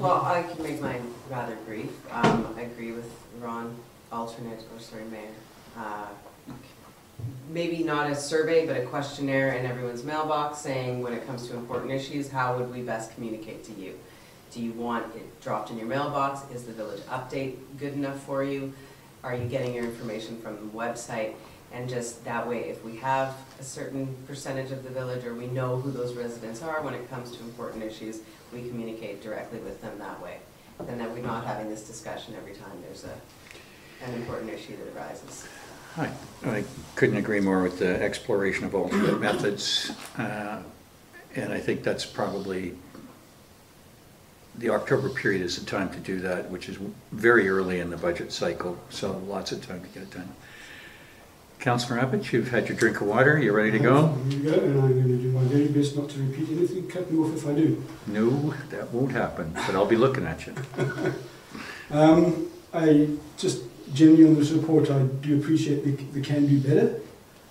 [SPEAKER 7] Well, I can make mine rather brief. Um, I agree with Ron, alternate, or sorry, mayor. Uh, Maybe not a survey, but a questionnaire in everyone's mailbox saying, when it comes to important issues, how would we best communicate to you? Do you want it dropped in your mailbox? Is the village update good enough for you? Are you getting your information from the website? And just that way, if we have a certain percentage of the village, or we know who those residents are when it comes to important issues, we communicate directly with them that way. And that we're not having this discussion every time there's a, an important issue that arises.
[SPEAKER 1] I, I couldn't agree more with the exploration of alternate methods. uh, And I think that's probably, the October period is the time to do that, which is very early in the budget cycle, so lots of time to get it done. Councillor Abbott, you've had your drink of water, you ready to go?
[SPEAKER 4] Here we go, and I'm going to do my very best not to repeat anything. Cut me off if I do.
[SPEAKER 1] No, that won't happen, but I'll be looking at you.
[SPEAKER 4] Um, I just generally on this report, I do appreciate the, the can do better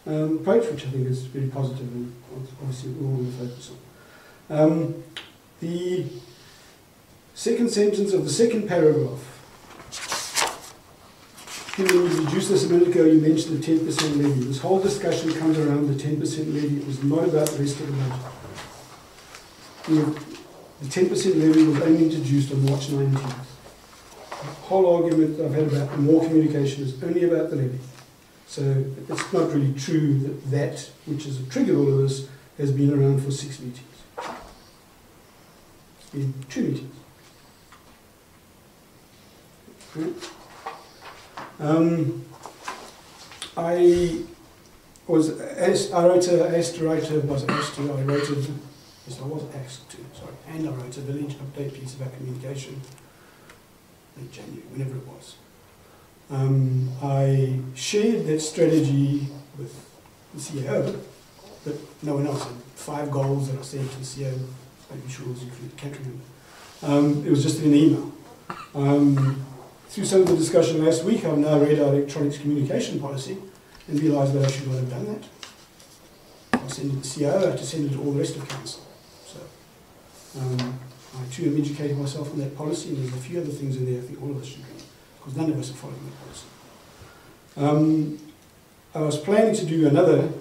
[SPEAKER 4] um, approach, which I think is very positive and obviously we're all going to focus on. Um, the second sentence of the second paragraph. You introduced this a minute ago, you mentioned the 10% levy. This whole discussion comes around the 10% levy. It was not about the rest of the budget. The 10% levy was only introduced on March 19th The whole argument I've had about more communication is only about the levy. So it's not really true that that, which triggered all of this, has been around for six meetings. It's been two meetings. Um, I was asked, I wrote a, asked was asked to, I wrote a, yes, I was asked to, sorry, and I wrote a village update piece about communication in January, whenever it was. Um, I shared that strategy with the CEO, but no one else. five goals that I sent to the CEO, making sure included, can't remember. Um, it was just in an email. Um, through some of the discussion last week, I've now read our electronics communication policy and realised that I should not have done that. I sent it to the CEO, I had to send it to all the rest of council. So, um, I too am educating myself on that policy, and there's a few other things in there I think all of us should read, because none of us are following that policy. Um, I was planning to do another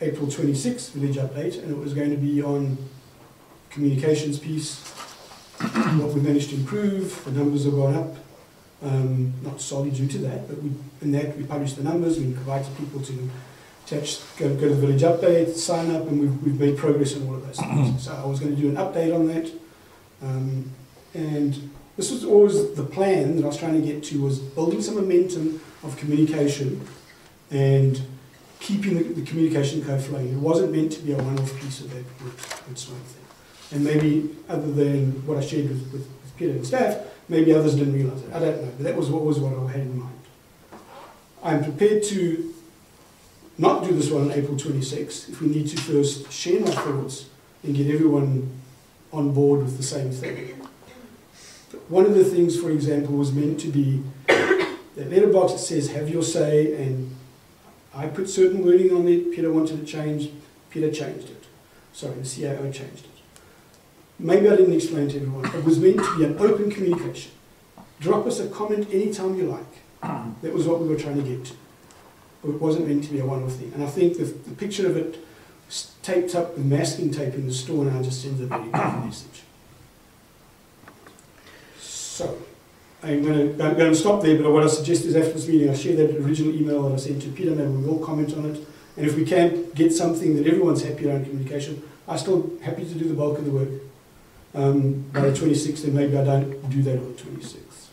[SPEAKER 4] April 26th village update, and it was going to be on communications piece, what we managed to improve, the numbers have gone up, um, not solely due to that, but we, in that we published the numbers, we invited people to go, go to the village update, sign up, and we've, we've made progress on all of those things. So I was going to do an update on that, um, and this was always the plan that I was trying to get to was building some momentum of communication and keeping the, the communication code flowing. It wasn't meant to be a one-off piece of that good, good sort of thing. And maybe other than what I shared with, with, with Peter and staff, maybe others didn't realise it. I don't know, but that was what was what I had in mind. I'm prepared to not do this one on April 26th if we need to first share my thoughts and get everyone on board with the same thing. One of the things, for example, was meant to be that letterbox that says have your say, and I put certain wording on it. Peter wanted to change, Peter changed it. Sorry, the CIO changed it. Maybe I didn't explain to everyone. It was meant to be an open communication. Drop us a comment anytime you like. That was what we were trying to get to. But it wasn't meant to be a one-off thing. And I think the, the picture of it taped up with masking tape in the store now just sends a very different message. So, I'm going to, I'm going to stop there, but what I suggest is after this meeting, I share that original email that I sent to Peter, maybe we all comment on it. And if we can get something that everyone's happy around communication, I'm still happy to do the bulk of the work. Um, by the 26th, then maybe I don't do that on the 26th.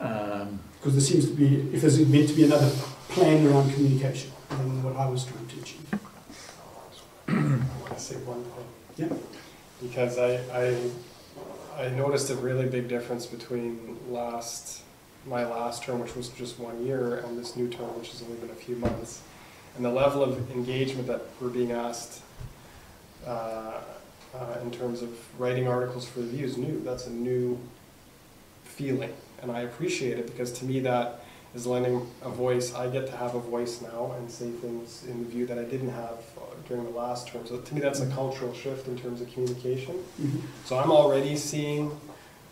[SPEAKER 1] Um,
[SPEAKER 4] Because there seems to be, if there's meant to be another plan around communication, than what I was trying to achieve.
[SPEAKER 6] I want to say one thing.
[SPEAKER 4] Yeah.
[SPEAKER 6] Because I, I, I noticed a really big difference between last, my last term, which was just one year, and this new term, which has only been a few months. And the level of engagement that we're being asked, uh, uh, in terms of writing articles for the View is new. That's a new feeling, and I appreciate it because to me that is lending a voice. I get to have a voice now and say things in the View that I didn't have uh, during the last term. So to me, that's a cultural shift in terms of communication. So I'm already seeing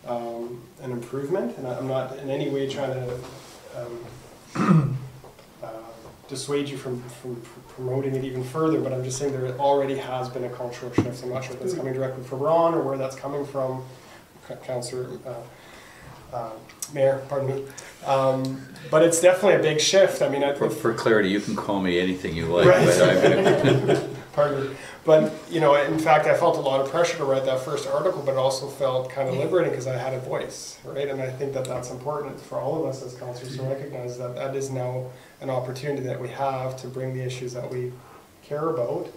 [SPEAKER 6] um, an improvement, and I'm not in any way trying to um, dissuade you from, from promoting it even further, but I'm just saying there already has been a cultural shift. I'm not sure if that's coming directly from Ron or where that's coming from, Councillor, uh, uh, Mayor, pardon me. Um, but it's definitely a big shift. I mean, I,
[SPEAKER 1] For, for clarity, you can call me anything you like,
[SPEAKER 6] Right.
[SPEAKER 1] but I'm,
[SPEAKER 6] Pardon me. But, you know, in fact, I felt a lot of pressure to write that first article, but it also felt kind of liberating because I had a voice, right? And I think that that's important for all of us as councillors to recognize that that is now an opportunity that we have to bring the issues that we care about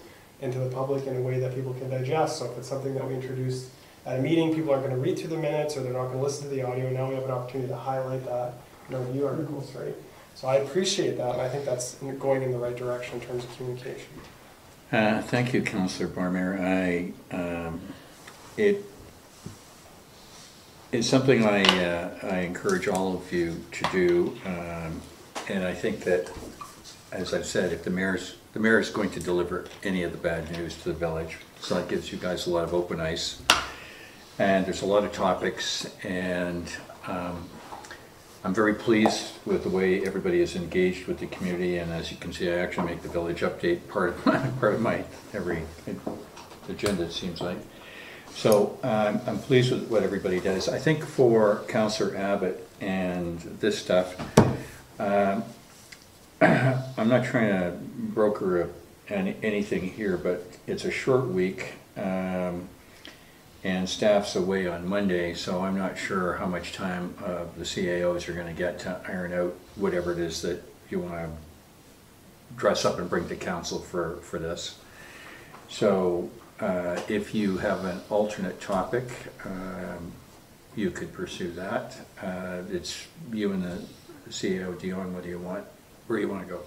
[SPEAKER 6] into the public in a way that people can digest. So if it's something that we introduce at a meeting, people aren't going to read through the minutes or they're not going to listen to the audio. Now we have an opportunity to highlight that in our review articles, right? So I appreciate that, and I think that's going in the right direction in terms of communication.
[SPEAKER 1] Uh, Thank you, Councillor Barmeier. I, um, it is something I, uh, I encourage all of you to do. um, And I think that, as I've said, if the mayor's, the mayor is going to deliver any of the bad news to the village, so that gives you guys a lot of open ice. And there's a lot of topics, and um, I'm very pleased with the way everybody is engaged with the community, and as you can see, I actually make the village update part of my, part of my every agenda, it seems like. So um, I'm pleased with what everybody does. I think for Counselor Abbott and this stuff, um, I'm not trying to broker a- any- anything here, but it's a short week. um, and staff's away on Monday, so I'm not sure how much time uh, the CAOs are gonna get to iron out whatever it is that you wanna dress up and bring to council for, for this. So, uh, if you have an alternate topic, um, you could pursue that. Uh, It's you and the CAO, DeYoung, what do you want, where do you wanna go?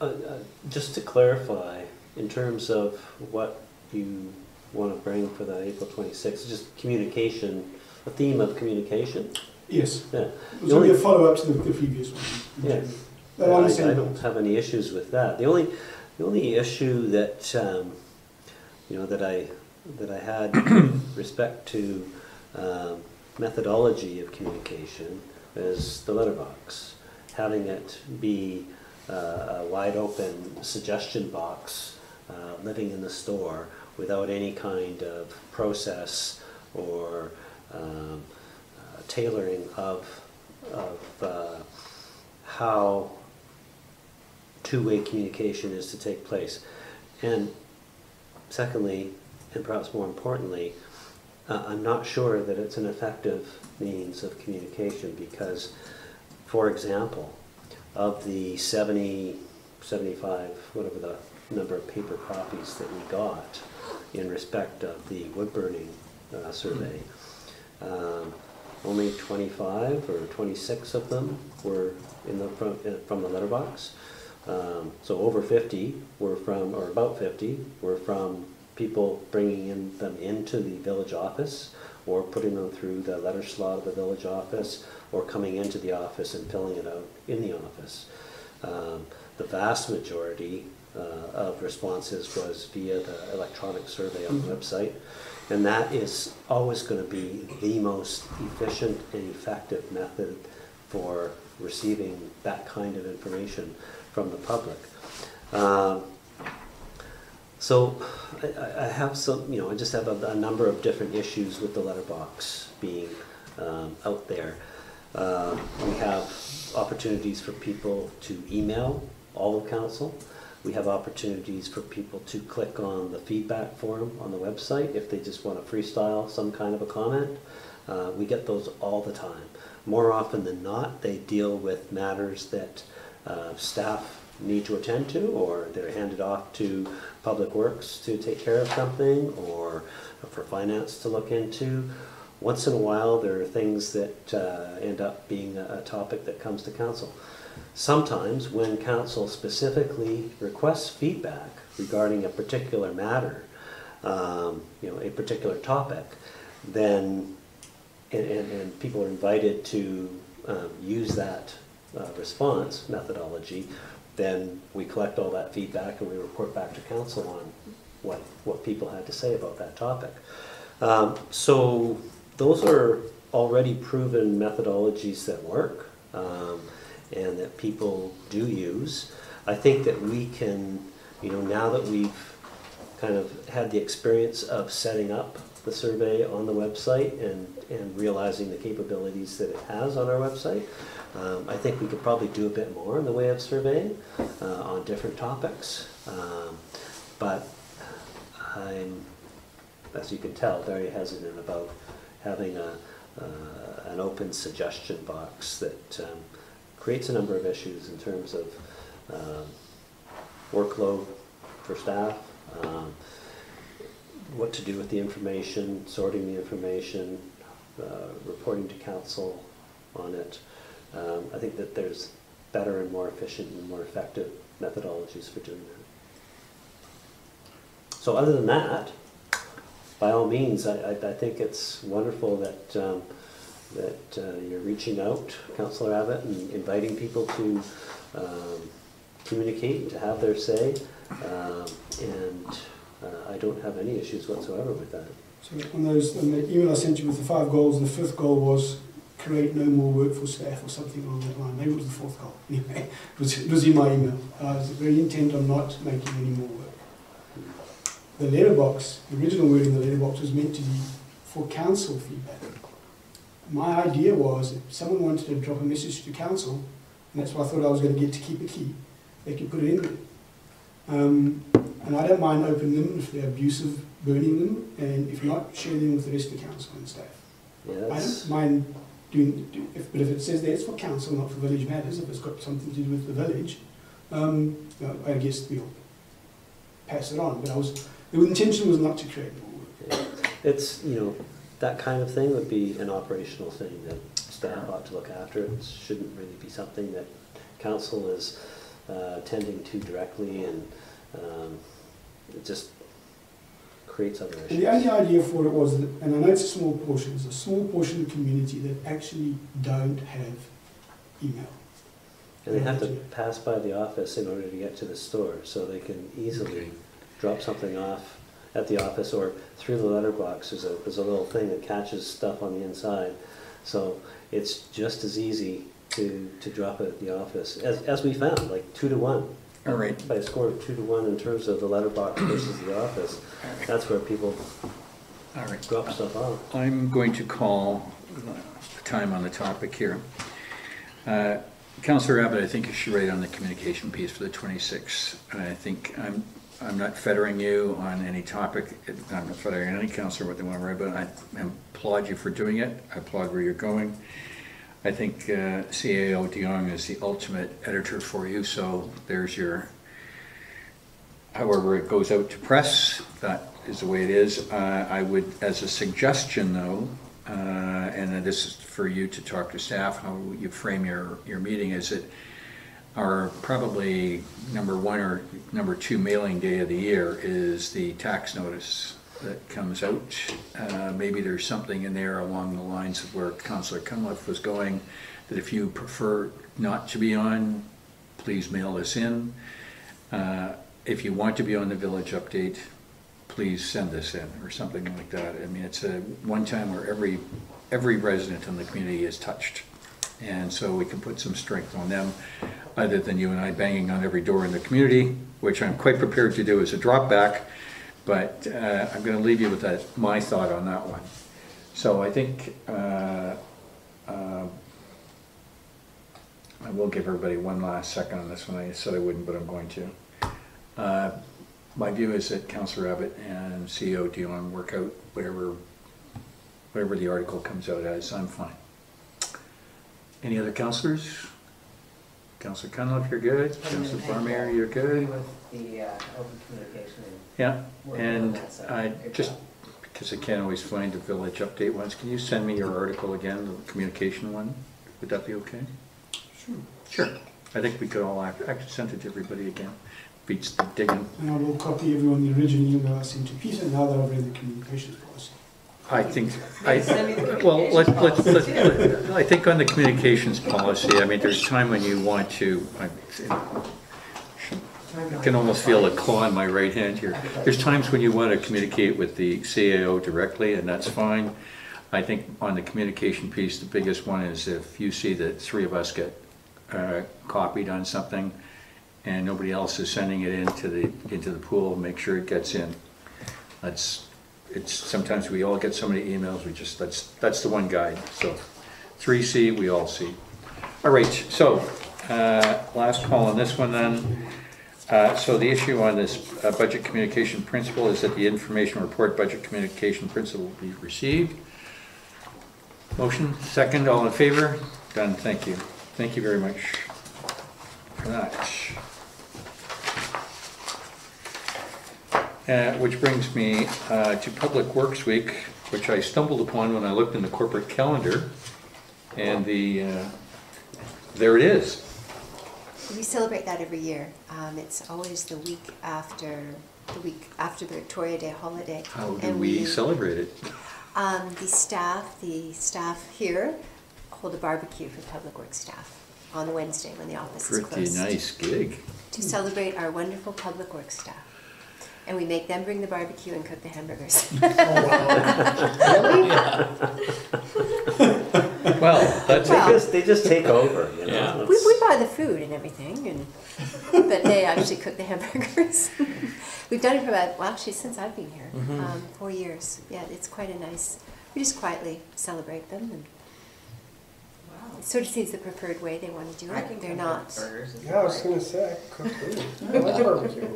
[SPEAKER 2] Uh, uh, Just to clarify, in terms of what you want to bring for the April 26th, just communication, a theme of communication?
[SPEAKER 4] Yes,
[SPEAKER 2] Yeah.
[SPEAKER 4] it was only a follow-up to the, the previous one.
[SPEAKER 2] Yeah.
[SPEAKER 4] But I
[SPEAKER 2] I don't have any issues with that. The only, the only issue that, um, you know, that I, that I had with respect to um, methodology of communication is the letterbox. Having it be uh, a wide open suggestion box uh, living in the store without any kind of process or um, uh, tailoring of, of uh, how two-way communication is to take place. And secondly, and perhaps more importantly, uh, I'm not sure that it's an effective means of communication because, for example, of the 70, 75, whatever the number of paper copies that we got in respect of the wood burning uh, survey, um, only 25 or 26 of them were in the, from, uh, from the letterbox. Um, so over 50 were from, or about 50 were from people bringing in them into the village office or putting them through the letter slot of the village office or coming into the office and filling it out in the office. Um, the vast majority uh, of responses was via the electronic survey on the website. And that is always going to be the most efficient and effective method for receiving that kind of information from the public. Um, so I- I, have some, you know, I just have a, a number of different issues with the letterbox being um, out there. Um, we have opportunities for people to email all of council. We have opportunities for people to click on the feedback form on the website if they just want to freestyle some kind of a comment. Uh, we get those all the time. More often than not, they deal with matters that uh, staff need to attend to, or they're handed off to Public Works to take care of something, or for finance to look into. Once in a while, there are things that uh, end up being a topic that comes to council. Sometimes, when council specifically requests feedback regarding a particular matter, um, you know, a particular topic, then, and, and, and people are invited to um, use that uh, response methodology, then we collect all that feedback and we report back to council on what, what people had to say about that topic. Um, so those are already proven methodologies that work um, and that people do use. I think that we can, you know, now that we've kind of had the experience of setting up the survey on the website and, and realizing the capabilities that it has on our website, um, I think we could probably do a bit more in the way of surveying uh, on different topics. Um, but I'm, as you can tell, very hesitant about having a, uh, an open suggestion box that um, creates a number of issues in terms of um, workload for staff, um, what to do with the information, sorting the information, uh, reporting to council on it. Um, I think that there's better and more efficient and more effective methodologies for doing that. So other than that, by all means, I, I, I think it's wonderful that, um, that uh, you're reaching out, Councillor Abbott, and inviting people to um, communicate, and to have their say. Um, and uh, I don't have any issues whatsoever with that.
[SPEAKER 4] So on those, on the email I sent you with the five goals, the fifth goal was create no more work for staff or something along that line. Maybe it was the fourth goal. Anyway, it was, it was in my email. I was very intent on not making any more work. The letterbox, the original word in the letterbox was meant to be for council feedback. My idea was if someone wanted to drop a message to council, and that's why I thought I was going to get to keep a key, they could put it in there. Um, and I don't mind opening them if they're abusive, burning them, and if not, share them with the rest of the council and staff.
[SPEAKER 2] Yeah,
[SPEAKER 4] I don't mind doing, do- if, but if it says that it's for council, not for village matters, if it's got something to do with the village, um, you I guess we'll pass it on. But I was, the intention was not to create more work.
[SPEAKER 2] It's, you know, that kind of thing would be an operational thing that staff ought to look after. It shouldn't really be something that council is uh, tending to directly and um, just creates other
[SPEAKER 4] And the only idea for it was that, and I know it's a small portion, it's a small portion of the community that actually don't have email.
[SPEAKER 2] And they have to pass by the office in order to get to the store, so they can easily drop something off at the office or through the letterbox. There's a, there's a little thing that catches stuff on the inside. So it's just as easy to, to drop it at the office, as, as we found, like two to one.
[SPEAKER 1] All right,
[SPEAKER 2] By a score of two to one in terms of the letterbox versus the office, that's where people
[SPEAKER 1] All right.
[SPEAKER 2] drop stuff off.
[SPEAKER 1] I'm going to call uh, time on the topic here. Uh, Counselor Abbott, I think you should write on the communication piece for the 26th. I think I'm, I'm not fettering you on any topic. I'm not fettering any councillor what they want to write, but I applaud you for doing it. I applaud where you're going. I think uh, CAO DeYoung is the ultimate editor for you, so there's your, however it goes out to press, that is the way it is. Uh, I would, as a suggestion though, uh, and this is for you to talk to staff, how you frame your, your meeting, is that our probably number one or number two mailing day of the year is the tax notice that comes out. Uh, Maybe there's something in there along the lines of where Councillor Cunliffe was going, that if you prefer not to be on, please mail this in. Uh, If you want to be on the village update, please send this in, or something like that. I mean, it's a one time where every, every resident in the community is touched. And so we can put some strength on them, other than you and I banging on every door in the community, which I'm quite prepared to do as a drop back. But uh, I'm gonna leave you with that, my thought on that one. So I think, uh, uh, I will give everybody one last second on this one. I said I wouldn't, but I'm going to. Uh, My view is that Councillor Abbott and CAO DeYoung work out whatever, whatever the article comes out as, I'm fine. Any other counselors? Counselor Cunliffe, you're good? Counselor Barmeier, you're good?
[SPEAKER 7] with the uh, open communication and
[SPEAKER 1] Yeah,
[SPEAKER 7] working on
[SPEAKER 1] and
[SPEAKER 7] that side.
[SPEAKER 1] I,
[SPEAKER 7] Good
[SPEAKER 1] just
[SPEAKER 7] job.
[SPEAKER 1] because I can't always find the village update ones, can you send me your article again, the communication one? Would that be okay?
[SPEAKER 4] Sure.
[SPEAKER 1] Sure. I think we could all, act- actually send it to everybody again. Beats the digging.
[SPEAKER 4] And I will copy everyone the original email I sent to Peter now that I've read the communications policy.
[SPEAKER 1] I think, I,
[SPEAKER 7] Send me the
[SPEAKER 1] well, let's, let's, let's,
[SPEAKER 7] policy,
[SPEAKER 1] I think on the communications policy, I mean, there's time when you want to, I I can almost feel a claw in my right hand here. There's times when you want to communicate with the CAO directly, and that's fine. I think on the communication piece, the biggest one is if you see that three of us get uh, copied on something and nobody else is sending it into the, into the pool, make sure it gets in. That's, it's, sometimes we all get so many emails, we just, that's, that's the one guide. So three C, we all see. All right, so, uh, last call on this one then. Uh, So the issue on this uh, budget communication principle is that the information report budget communication principle be received. Motion, second, all in favor? Done, thank you. Thank you very much for that. Uh, Which brings me uh, to Public Works Week, which I stumbled upon when I looked in the corporate calendar. And the, uh, there it is.
[SPEAKER 3] We celebrate that every year. Um, it's always the week after, the week after the Victoria Day holiday.
[SPEAKER 1] How do
[SPEAKER 3] And
[SPEAKER 1] we celebrate it?
[SPEAKER 3] Um, the staff, the staff here hold a barbecue for Public Works staff on Wednesday when the office is
[SPEAKER 1] Pretty nice gig.
[SPEAKER 3] To celebrate our wonderful Public Works staff. And we make them bring the barbecue and cook the hamburgers.
[SPEAKER 1] Well, that's,
[SPEAKER 2] They
[SPEAKER 3] Well-
[SPEAKER 2] just, they just take over, you know?
[SPEAKER 8] Yeah.
[SPEAKER 3] We, we buy the food and everything, and but they actually cook the hamburgers. We've done it for about well, actually since I've been here,
[SPEAKER 8] Mhm.
[SPEAKER 3] um, four years. Yeah, it's quite a nice. We just quietly celebrate them, and
[SPEAKER 7] Wow.
[SPEAKER 3] it sort of seems the preferred way they want to do
[SPEAKER 7] I
[SPEAKER 3] it.
[SPEAKER 7] can
[SPEAKER 3] They're not.
[SPEAKER 7] burgers
[SPEAKER 6] Yeah, I was gonna say, I cook food. I like barbecue.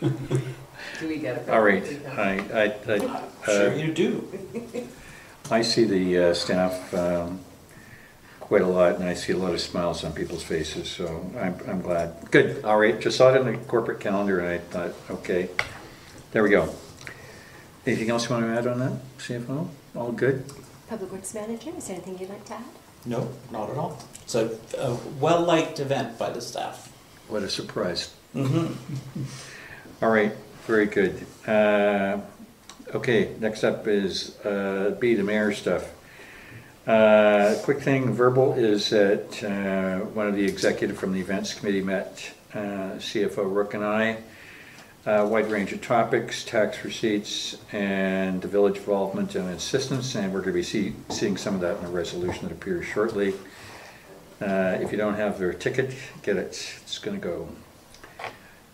[SPEAKER 7] Do we get a?
[SPEAKER 1] all right.
[SPEAKER 7] barbecue?
[SPEAKER 1] I, I, I,
[SPEAKER 8] Sure
[SPEAKER 1] uh,
[SPEAKER 8] you do.
[SPEAKER 1] I see the uh, staff um, quite a lot, and I see a lot of smiles on people's faces, so I'm, I'm glad. Good, all right, just saw it in the corporate calendar, and I thought, okay, there we go. Anything else you want to add on that, CFO? All good?
[SPEAKER 3] Public Works Manager, is there anything you'd like to add?
[SPEAKER 8] No, not at all. It's a, a well-liked event by the staff.
[SPEAKER 1] What a surprise.
[SPEAKER 8] Mm-hmm.
[SPEAKER 1] All right, very good. Uh, Okay, next up is uh, B, the mayor stuff. Uh, Quick thing, verbal is that uh, one of the executive from the events committee met uh, CFO Rook and I. Wide range of topics, tax receipts, and the village involvement and assistance, and we're going to be see- seeing some of that in a resolution that appears shortly. Uh, If you don't have their ticket, get it, it's going to go.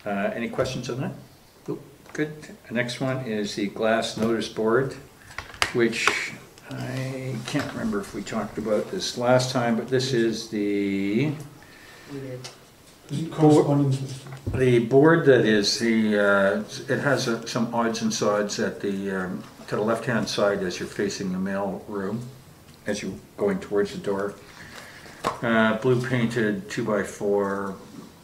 [SPEAKER 1] Uh, Any questions on that? Nope. good. The next one is the glass notice board, which I can't remember if we talked about this last time, but this is the,
[SPEAKER 7] We did.
[SPEAKER 4] Isn't correspondence
[SPEAKER 1] the board that is the, uh, it has uh, some odds and sods at the, um, to the left-hand side as you're facing the mail room, as you're going towards the door. Uh, Blue painted two-by-four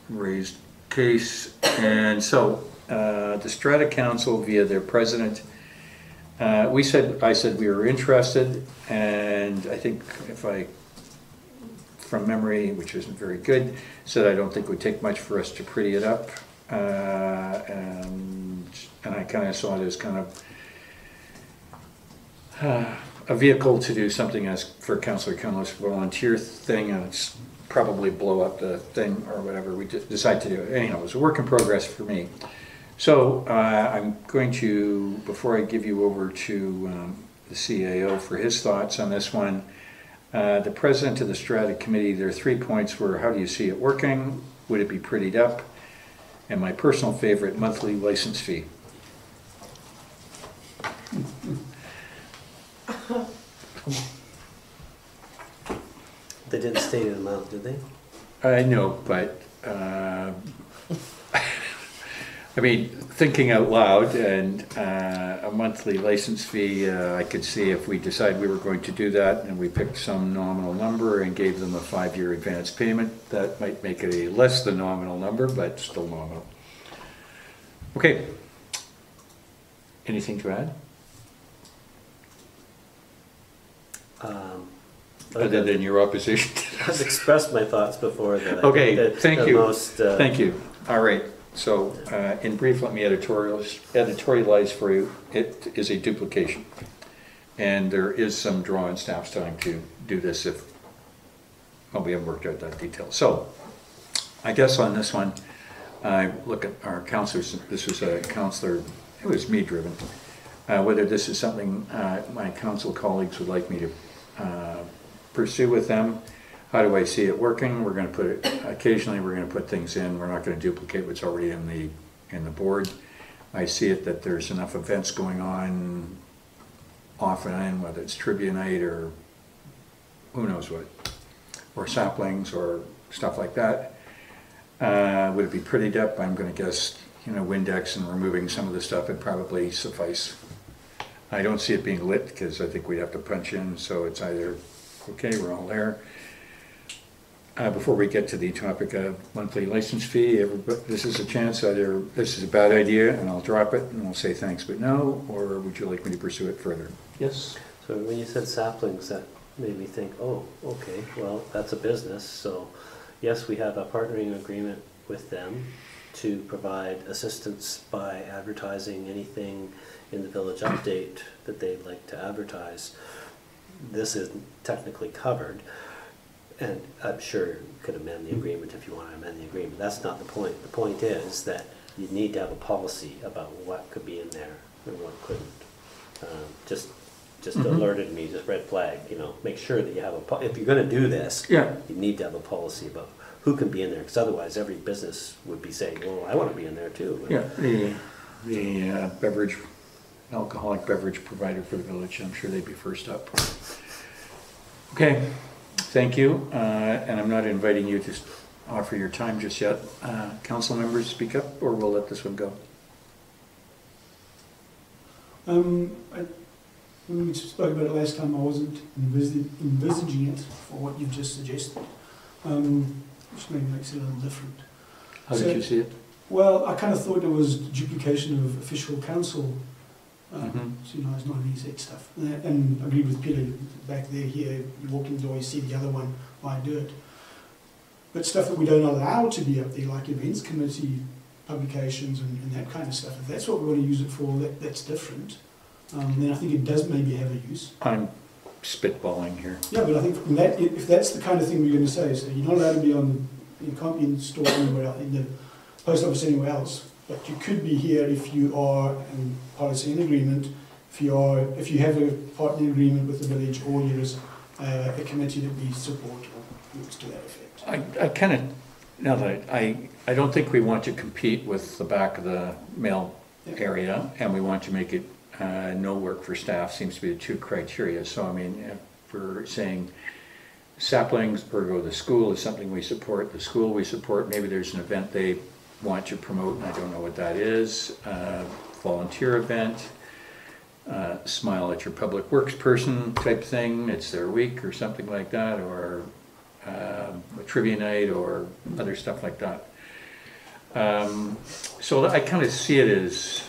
[SPEAKER 1] raised case, and so uh, the Strata Council via their president, uh, we said, I said we were interested, and I think if I, from memory, which isn't very good, said I don't think it would take much for us to pretty it up. Uh, And, and I kind of saw it as kind of uh, a vehicle to do something as for Counselor Cunliffe volunteer thing, and it's probably blow up the thing or whatever we de- decide to do. Anyhow, it was a work in progress for me. So uh, I'm going to, before I give you over to um, the CAO for his thoughts on this one, uh, the president of the Strata Committee, there are three points were, how do you see it working? Would it be prettied up? And my personal favorite, monthly license fee.
[SPEAKER 2] They didn't state an amount, did they?
[SPEAKER 1] I know, but, uh, I mean, thinking out loud and uh, a monthly license fee, uh, I could see if we decide we were going to do that and we picked some nominal number and gave them a five-year advance payment, that might make it a less than nominal number, but still nominal. Okay. Anything to add?
[SPEAKER 2] Um,
[SPEAKER 1] Other than your opposition?
[SPEAKER 2] I've expressed my thoughts before that. I think
[SPEAKER 1] Okay,
[SPEAKER 2] that
[SPEAKER 1] thank
[SPEAKER 2] the
[SPEAKER 1] you.
[SPEAKER 2] most, uh,
[SPEAKER 1] Thank you. All right, so uh, in brief, let me editorialize, for you. It is a duplication. And there is some draw on staff's time to do this if, well, we haven't worked out that detail. So I guess on this one, I look at our counselors, this was a counselor, it was me driven. Uh, Whether this is something uh, my council colleagues would like me to uh, pursue with them. How do I see it working? We're gonna put it, occasionally, we're gonna put things in, we're not gonna duplicate what's already in the, in the board. I see it that there's enough events going on off and on, whether it's trivia night or who knows what, or saplings or stuff like that. Uh, would it be prettied up? I'm gonna guess, you know, Windex and removing some of the stuff would probably suffice. I don't see it being lit, because I think we'd have to punch in, so it's either, okay, we're all there. Uh, before we get to the topic of monthly license fee, everybody, this is a chance, either this is a bad idea, and I'll drop it, and I'll say thanks, but no, or would you like me to pursue it further? Yes?
[SPEAKER 2] So when you said saplings, that made me think, oh, okay, well, that's a business, so yes, we have a partnering agreement with them to provide assistance by advertising anything in the village update that they'd like to advertise. This isn't technically covered, and I'm sure you could amend the agreement if you want to amend the agreement. That's not the point. The point is that you need to have a policy about what could be in there and what couldn't. Um, Just, just
[SPEAKER 1] Mhm.
[SPEAKER 2] alerted me, just red flag, you know, make sure that you have a, po- if you're gonna do this,
[SPEAKER 1] Yeah.
[SPEAKER 2] you need to have a policy about who can be in there, because otherwise every business would be saying, well, I want to be in there too.
[SPEAKER 1] Yeah, the, the uh, beverage, alcoholic beverage provider for the village, I'm sure they'd be first up. Okay, thank you, uh, and I'm not inviting you to offer your time just yet. Uh, Council members, speak up, or we'll let this one go.
[SPEAKER 4] Um, I, when we spoke about it last time, I wasn't envis- envisaging it for what you've just suggested, um, which maybe makes it a little different.
[SPEAKER 1] How did you see it?
[SPEAKER 4] Well, I kind of thought it was duplication of official council, uh,
[SPEAKER 1] Mhm.
[SPEAKER 4] so you know, it's not exec stuff. And I- And I agree with Peter, back there, here, you walk in the door, you see the other one, why do it? But stuff that we don't allow to be up there, like events committee publications and, and that kind of stuff, if that's what we want to use it for, that, that's different. Um, then I think it does maybe have a use.
[SPEAKER 1] I'm spitballing here.
[SPEAKER 4] Yeah, but I think that, if that's the kind of thing we're going to say, so you're not allowed to be on, you can't be installed anywhere else, in the post office anywhere else, but you could be here if you are in policy and agreement, if you are, if you have a partner agreement with the village, or is uh, a committee that we support, or works to that effect.
[SPEAKER 1] I, I kind of, now that I, I don't think we want to compete with the back of the mail area, and we want to make it uh, no work for staff, seems to be the two criteria. So I mean, if we're saying saplings, ergo the school is something we support, the school we support, maybe there's an event they want to promote, and I don't know what that is, uh, volunteer event, uh, smile at your public works person type thing, it's their week or something like that, or um, a trivia night or other stuff like that. Um, So I kind of see it as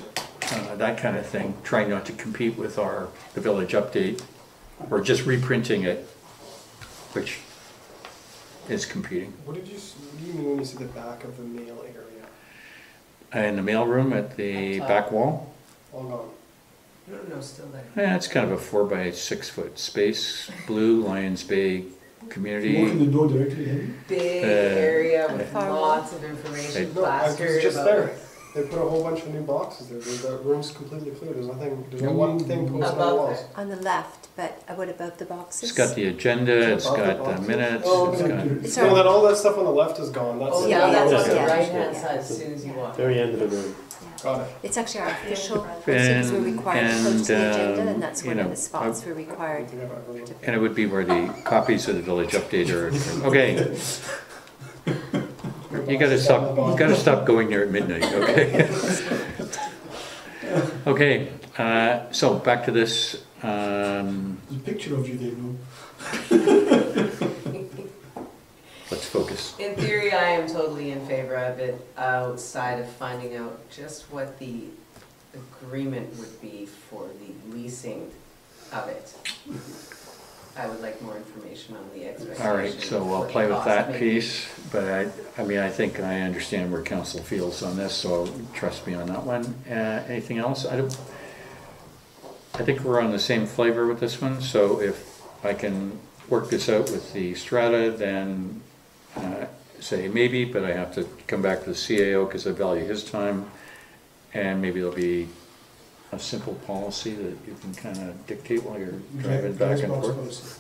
[SPEAKER 1] uh, that kind of thing, trying not to compete with our, the village update, or just reprinting it, which is competing.
[SPEAKER 6] What did you, what do you mean when you said the back of the mail area?
[SPEAKER 1] In the mailroom at the
[SPEAKER 7] Up top.
[SPEAKER 1] back wall,
[SPEAKER 6] All gone?
[SPEAKER 7] No, no, still there.
[SPEAKER 1] Yeah, it's kind of a four by six foot space, blue Lions Bay
[SPEAKER 4] You walk in the door directly, have you?
[SPEAKER 7] Big
[SPEAKER 1] Uh,
[SPEAKER 7] area with
[SPEAKER 3] Far
[SPEAKER 7] lots of information
[SPEAKER 6] No, I was
[SPEAKER 7] plastered
[SPEAKER 6] just
[SPEAKER 7] about
[SPEAKER 6] there. They put a whole bunch of new boxes there. The, the room's completely clear. There's nothing, there's no one thing posted on the walls.
[SPEAKER 3] On the left, but uh, what about the boxes?
[SPEAKER 1] It's got the agenda, it's
[SPEAKER 6] Above the
[SPEAKER 1] got the
[SPEAKER 6] boxes?
[SPEAKER 1] minutes,
[SPEAKER 6] Oh,
[SPEAKER 1] it's
[SPEAKER 6] okay.
[SPEAKER 1] got,
[SPEAKER 3] It's
[SPEAKER 6] No,
[SPEAKER 3] our-
[SPEAKER 6] then all that stuff on the left is gone. That's.
[SPEAKER 7] Oh,
[SPEAKER 3] Yeah,
[SPEAKER 7] no, that's on the
[SPEAKER 3] yeah.
[SPEAKER 7] right hand side as soon as you walk.
[SPEAKER 2] Very end of the room.
[SPEAKER 6] Got it.
[SPEAKER 3] It's actually our official postings, we're
[SPEAKER 1] And-
[SPEAKER 3] required to post the
[SPEAKER 1] and,
[SPEAKER 3] agenda,
[SPEAKER 1] um,
[SPEAKER 3] and that's
[SPEAKER 1] you
[SPEAKER 3] one of
[SPEAKER 1] know,
[SPEAKER 3] the spots
[SPEAKER 1] I-
[SPEAKER 3] we're
[SPEAKER 6] I
[SPEAKER 3] required.
[SPEAKER 6] don't think I've ever
[SPEAKER 1] and it would be where the copies of the village update are, okay. You gotta stop, you gotta stop going there at midnight, okay? Okay, uh, so back to this, um,
[SPEAKER 4] There's a picture of you there, no?
[SPEAKER 1] let's focus.
[SPEAKER 7] In theory, I am totally in favor of it, outside of finding out just what the agreement would be for the leasing of it. I would like more information on the expectation.
[SPEAKER 1] All right, so I'll play with that piece, but I, I mean, I think I understand where council feels on this, so trust me on that one. Uh, anything else? I don't, I think we're on the same flavor with this one, so if I can work this out with the strata, then, uh, say maybe, but I have to come back to the CAO because I value his time. And maybe there'll be a simple policy that you can kind of dictate while you're driving back and forth.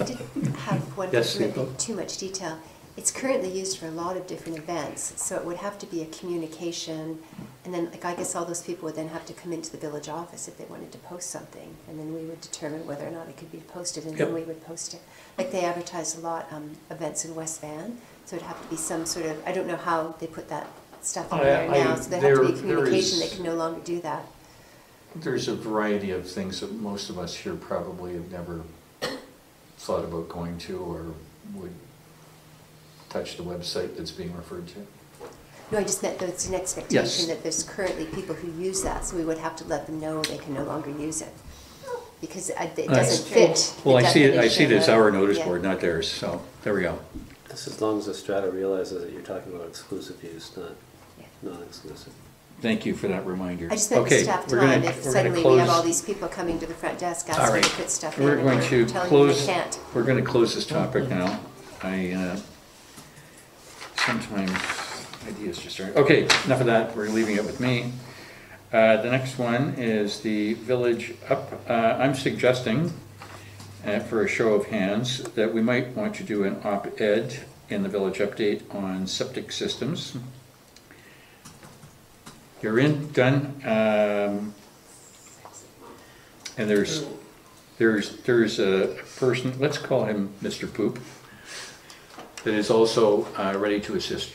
[SPEAKER 3] I did have one,
[SPEAKER 1] Yes,
[SPEAKER 3] really
[SPEAKER 1] Nicole?
[SPEAKER 3] too much detail. It's currently used for a lot of different events, so it would have to be a communication, and then, like, I guess all those people would then have to come into the village office if they wanted to post something, and then we would determine whether or not it could be posted, and then
[SPEAKER 1] Yep.
[SPEAKER 3] we would post it. Like, they advertise a lot, um, events in West Van, so it'd have to be some sort of, I don't know how they put that stuff in
[SPEAKER 1] oh,
[SPEAKER 3] there
[SPEAKER 1] I-
[SPEAKER 3] now, so there have to be
[SPEAKER 1] there- there
[SPEAKER 3] communication, they can no longer do that.
[SPEAKER 1] There's a variety of things that most of us here probably have never thought about going to or would touch the website that's being referred to.
[SPEAKER 3] No, I just meant that it's an
[SPEAKER 1] Yes.
[SPEAKER 3] expectation that there's currently people who use that, so we would have to let them know they can no longer use it. Because it it doesn't fit the
[SPEAKER 1] Well, I see it, I see it as
[SPEAKER 3] definition of-
[SPEAKER 1] our notice
[SPEAKER 3] yeah.
[SPEAKER 1] board, not theirs, so there we go.
[SPEAKER 2] This as long as the strata realizes that you're talking about exclusive use, not
[SPEAKER 3] Yeah.
[SPEAKER 2] Non-exclusive.
[SPEAKER 1] Thank you for that reminder.
[SPEAKER 3] I just meant
[SPEAKER 1] Okay,
[SPEAKER 3] staff
[SPEAKER 1] we're gonna-
[SPEAKER 3] time, if
[SPEAKER 1] we're gonna
[SPEAKER 3] suddenly we have
[SPEAKER 1] close-
[SPEAKER 3] all these people coming to the front desk
[SPEAKER 1] All
[SPEAKER 3] asking
[SPEAKER 1] right.
[SPEAKER 3] to put stuff in,
[SPEAKER 1] We're
[SPEAKER 3] and
[SPEAKER 1] going to
[SPEAKER 3] telling them they
[SPEAKER 1] close,
[SPEAKER 3] can't.
[SPEAKER 1] we're going to close this topic now. I, uh, sometimes ideas just aren't, okay, enough of that, we're leaving it with me. Uh, The next one is the village up. Uh, I'm suggesting, uh, for a show of hands, that we might want to do an op-ed in the village update on septic systems. You're in, done. Um, And there's, there's, there's a person, let's call him Mr. Poop, that is also uh, ready to assist.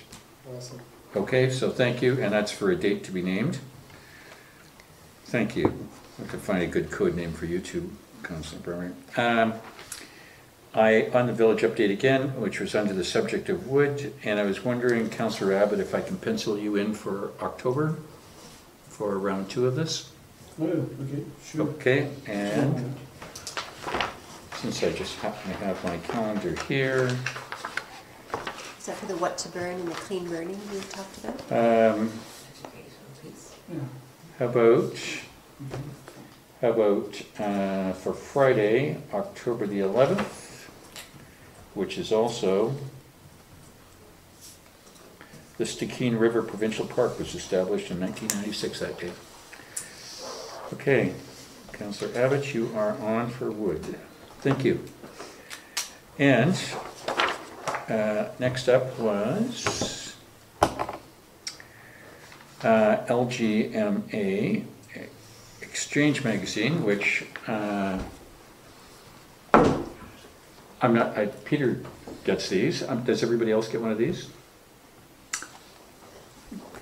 [SPEAKER 6] Awesome.
[SPEAKER 1] Okay, so thank you, and that's for a date to be named. Thank you. I could find a good code name for you too, Councilor Barmeier. Um, I, on the village update again, which was under the subject of wood, and I was wondering, Councilor Abbott, if I can pencil you in for October for round two of this?
[SPEAKER 4] Oh, okay, sure.
[SPEAKER 1] Okay, and since I just happen to have my calendar here,
[SPEAKER 3] Is that for the what to burn and the clean burning we talked about?
[SPEAKER 1] um,
[SPEAKER 4] Yeah.
[SPEAKER 1] how about, how about, uh, for Friday, October the eleventh, which is also the Stikine River Provincial Park was established in nineteen ninety-six that day. Okay, Counselor Abbott, you are on for wood. Thank you. And, uh, next up was uh, LGMA Exchange Magazine, which uh, I'm not, I, Peter gets these. Um, Does everybody else get one of these?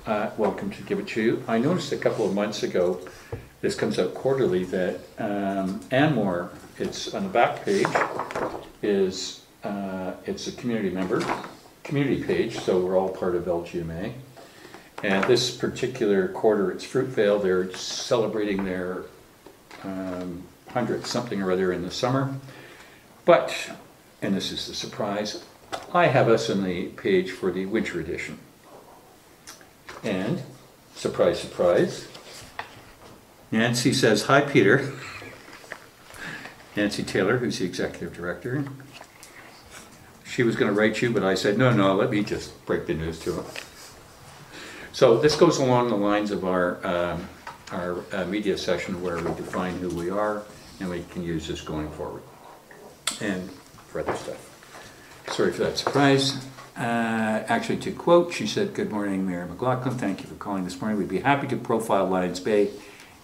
[SPEAKER 1] Uh, Welcome to give it to you. I noticed a couple of months ago, this comes out quarterly, that um, Anmore, it's on the back page, is, uh, it's a community member, community page, so we're all part of LGMA. And this particular quarter, it's Fruitvale, they're celebrating their um, hundredth something or other in the summer. But, and this is the surprise, I have us on the page for the winter edition. And, surprise, surprise, Nancy says, hi, Peter. Nancy Taylor, who's the executive director. She was gonna write you, but I said, no, no, let me just break the news to her. So this goes along the lines of our, um, our uh, media session where we define who we are and we can use this going forward. And for other stuff. Sorry for that surprise. Uh, Actually, to quote, she said, "Good morning, Mayor McLaughlin. Thank you for calling this morning. We'd be happy to profile Lions Bay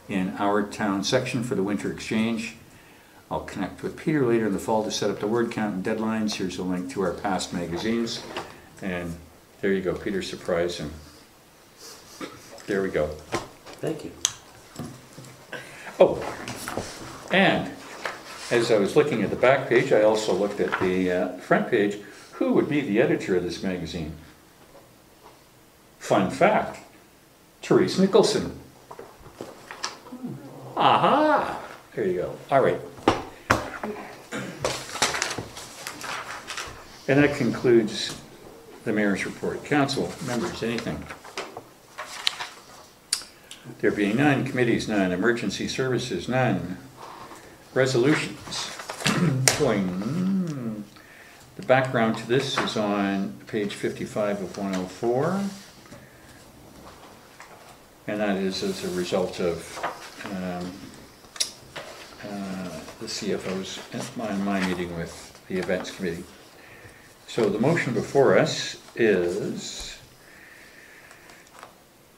[SPEAKER 1] in our town section for the winter exchange. I'll connect with Peter later in the fall to set up the word count and deadlines. Here's a link to our past magazines. And there you go, Peter surprised him. There we go.
[SPEAKER 2] Thank you.
[SPEAKER 1] Oh, and as I was looking at the back page, I also looked at the uh, front page. Who would be the editor of this magazine? Fun fact, Therese Nicholson. Aha! There you go. All right. And that concludes the mayor's report. Council members, anything? There being none, committees none, emergency services none, resolutions. Going, background to this is on page 55 of 104. And that is as a result of um, uh, the CFO's, my, my meeting with the events committee. So the motion before us is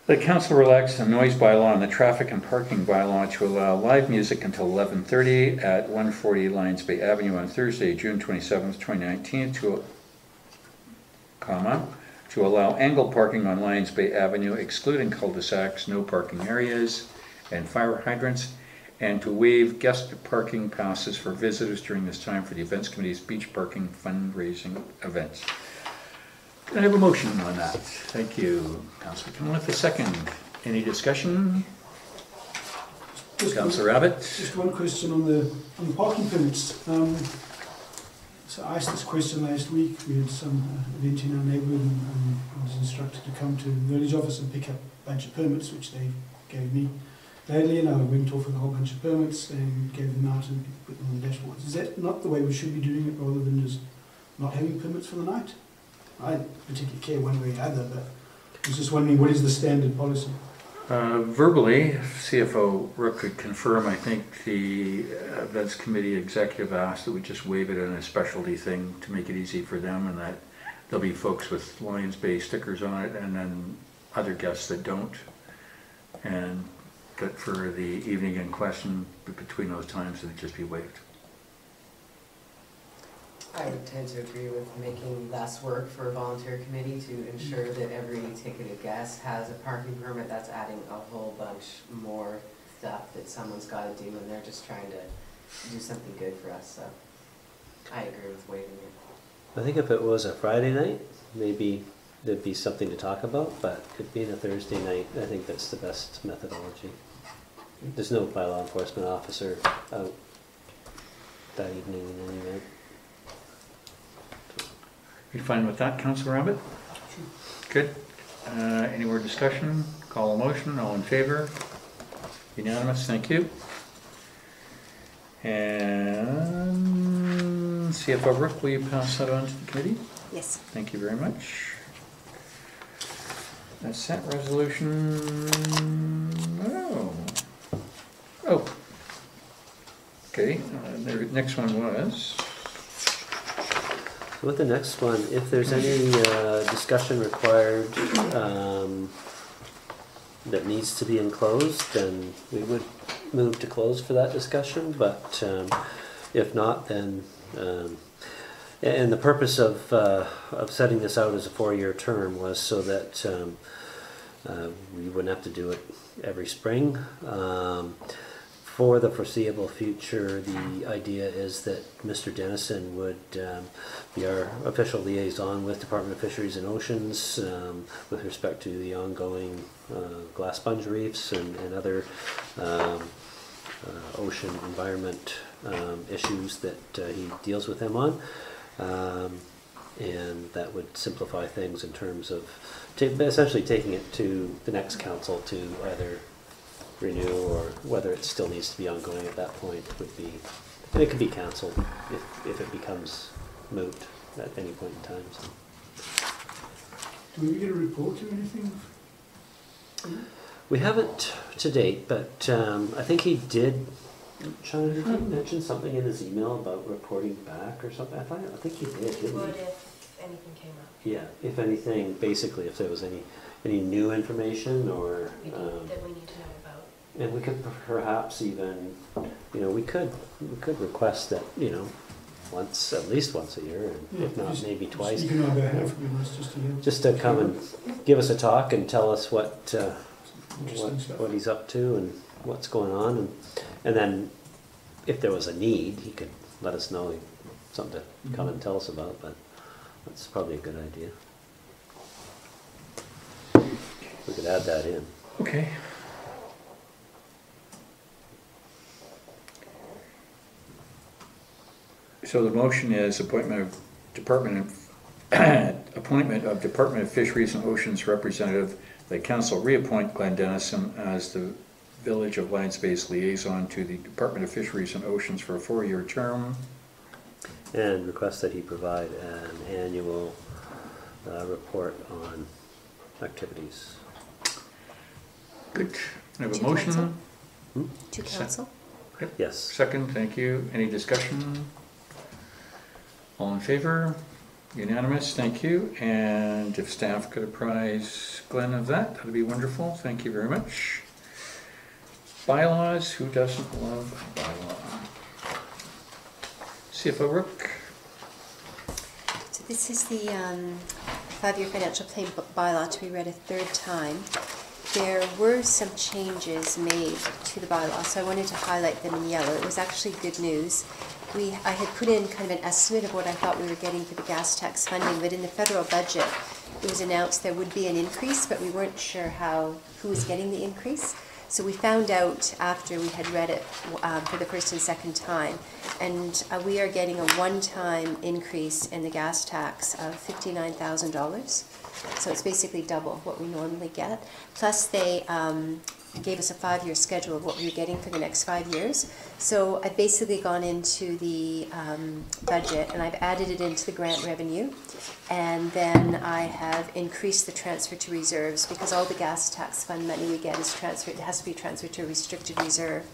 [SPEAKER 1] the council relax the noise bylaw and the traffic and parking bylaw to allow live music until 11:30 at 140 Lions Bay Avenue on Thursday, June 27th, 2019, to, comma, to allow angled parking on Lions Bay Avenue excluding cul-de-sacs, no parking areas, and fire hydrants, and to waive guest parking passes for visitors during this time for the events committee's beach parking fundraising events. Can I have a motion on that? Thank you, Councilor Cunliffe. A second. Any discussion?
[SPEAKER 4] Just
[SPEAKER 1] Councilor Abbott?
[SPEAKER 4] Just one question on the, on the parking permits. Um, So I asked this question last week, we had some uh, event in our neighbourhood and um, I was instructed to come to the village office and pick up a bunch of permits, which they gave me gladly, and I went off with a whole bunch of permits and gave them out and put them on the dashboards. Is that not the way we should be doing it, rather than just not having permits for the night? I particularly care one way or the other, but I was just wondering, what is the standard policy?
[SPEAKER 1] Uh, Verbally, CFO Rook could confirm, I think the uh, events committee executive asked that we just waive it in a specialty thing to make it easy for them and that there'll be folks with Lions Bay stickers on it and then other guests that don't. And that for the evening in question, between those times, it'd just be waived.
[SPEAKER 7] I would tend to agree with making less work for a volunteer committee to ensure that every ticketed guest has a parking permit. That's adding a whole bunch more stuff that someone's gotta do and they're just trying to do something good for us, so I agree with waiving it.
[SPEAKER 2] I think if it was a Friday night, maybe there'd be something to talk about, but it being a Thursday night, I think that's the best methodology. There's no bylaw enforcement officer out that evening in any event.
[SPEAKER 1] You fine with that, Councilor Abbott? Good. Uh, Any more discussion? Call a motion, all in favor? Unanimous, thank you. And CFO Brooke, will you pass that on to the committee?
[SPEAKER 3] Yes.
[SPEAKER 1] Thank you very much. That's that resolution, oh. Oh. Okay, uh, the next one was,
[SPEAKER 2] With the next one, if there's any uh, discussion required um, that needs to be enclosed, then we would move to close for that discussion, but um, if not, then, um, and the purpose of, uh, of setting this out as a four-year term was so that uh, we wouldn't have to do it every spring. For the foreseeable future, the idea is that Mr. Dennison would um, be our official liaison with Department of Fisheries and Oceans um, with respect to the ongoing uh, glass sponge reefs and and other um, uh, ocean environment um, issues that uh, he deals with them on. Um, And that would simplify things in terms of essentially taking it to the next council to either renew or whether it still needs to be ongoing at that point would be, and it could be canceled if, if it becomes moot at any point in time. so.
[SPEAKER 4] Do we get a report or anything?
[SPEAKER 2] We haven't to date, but um, I think he did, Sean, did he mention something in his email about reporting back or something? I thought, I think he did, didn't
[SPEAKER 5] Would
[SPEAKER 2] he?
[SPEAKER 5] if anything came up,
[SPEAKER 2] Yeah, if anything, basically if there was any, any new information or,
[SPEAKER 5] we
[SPEAKER 2] um,
[SPEAKER 5] need, that we need to know about.
[SPEAKER 2] And we could perhaps even, you know, we could, we could request that, you know, once, at least once a year, and if not, maybe twice.
[SPEAKER 4] On behalf of us, just to.
[SPEAKER 2] Just to come and give us a talk and tell us what, uh, what,
[SPEAKER 4] Interesting stuff.
[SPEAKER 2] what he's up to and what's going on, and, and then if there was a need, he could let us know, something to come and tell us about, but that's probably a good idea. We could add that in.
[SPEAKER 1] Okay. So the motion is appointment of Department of, appointment of Department of Fisheries and Oceans representative. The council reappoint Glenn Dennison as the Village of Lions Bay's liaison to the Department of Fisheries and Oceans for a four-year term.
[SPEAKER 2] And request that he provide an annual, uh, report on activities.
[SPEAKER 1] Good. I have a
[SPEAKER 3] To council?
[SPEAKER 1] motion.
[SPEAKER 3] To
[SPEAKER 1] Se-
[SPEAKER 3] council?
[SPEAKER 2] Yes.
[SPEAKER 1] Second, thank you. Any discussion? All in favor? Unanimous, thank you. And if staff could apprise Glenn of that, that'd be wonderful. Thank you very much. Bylaws, who doesn't love a bylaw? CFO Rook?
[SPEAKER 3] So this is the um, five-year financial plan bylaw to be read a third time. There were some changes made to the bylaw, so I wanted to highlight them in yellow. It was actually good news. We, I had put in kind of an estimate of what I thought we were getting for the gas tax funding, but in the federal budget, it was announced there would be an increase, but we weren't sure how, who was getting the increase. So we found out after we had read it um, for the first and second time, and uh, we are getting a one-time increase in the gas tax of fifty-nine thousand dollars. So it's basically double what we normally get. Plus, they um, gave us a five-year schedule of what we were getting for the next five years. So I've basically gone into the um, budget and I've added it into the grant revenue. And then I have increased the transfer to reserves because all the gas tax fund money we get is transferred, it has to be transferred to a restricted reserve.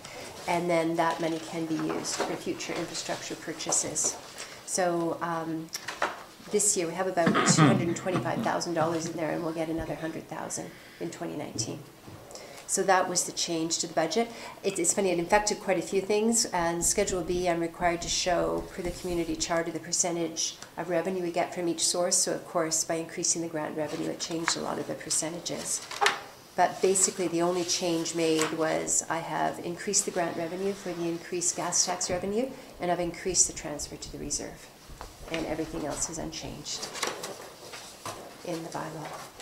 [SPEAKER 3] And then that money can be used for future infrastructure purchases. So um, this year, we have about two hundred and twenty-five thousand dollars in there, and we'll get another hundred thousand in twenty nineteen. So that was the change to the budget. It, it's funny, it affected quite a few things, and Schedule B, I'm required to show, per the community charter, the percentage of revenue we get from each source, so of course, by increasing the grant revenue, it changed a lot of the percentages. But basically, the only change made was I have increased the grant revenue for the increased gas tax revenue, and I've increased the transfer to the reserve. And everything else is unchanged in the bylaw.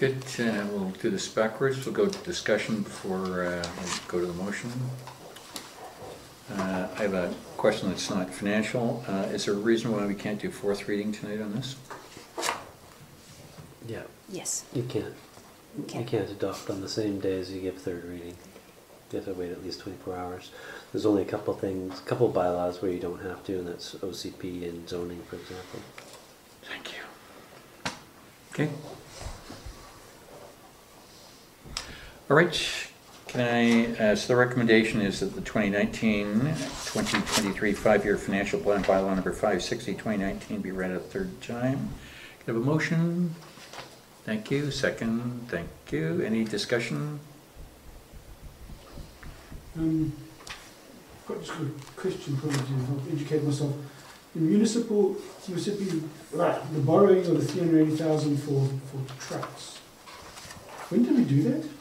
[SPEAKER 1] Good, uh, we'll do this backwards. We'll go to discussion before uh, we go to the motion. Uh, I have a question that's not financial. Uh, Is there a reason why we can't do fourth reading tonight on this?
[SPEAKER 2] Yeah,
[SPEAKER 3] Yes.
[SPEAKER 2] you can't, you
[SPEAKER 3] Okay.
[SPEAKER 2] can't adopt on the same day as you give third reading. You have to wait at least twenty-four hours. There's only a couple things, a couple bylaws where you don't have to, and that's OCP and zoning, for example.
[SPEAKER 1] Thank you. Okay. All right, can I, uh, so the recommendation is that the 2019-2023 five-year financial plan bylaw number 560, 2019 be read a third time. Can I have a motion? Thank you. Second, thank you. Any discussion?
[SPEAKER 4] Um, got just a question for probably to help educate myself. The municipal, Mississippi, right, the borrowing of the three hundred eighty thousand for, for trucks. When did we do that?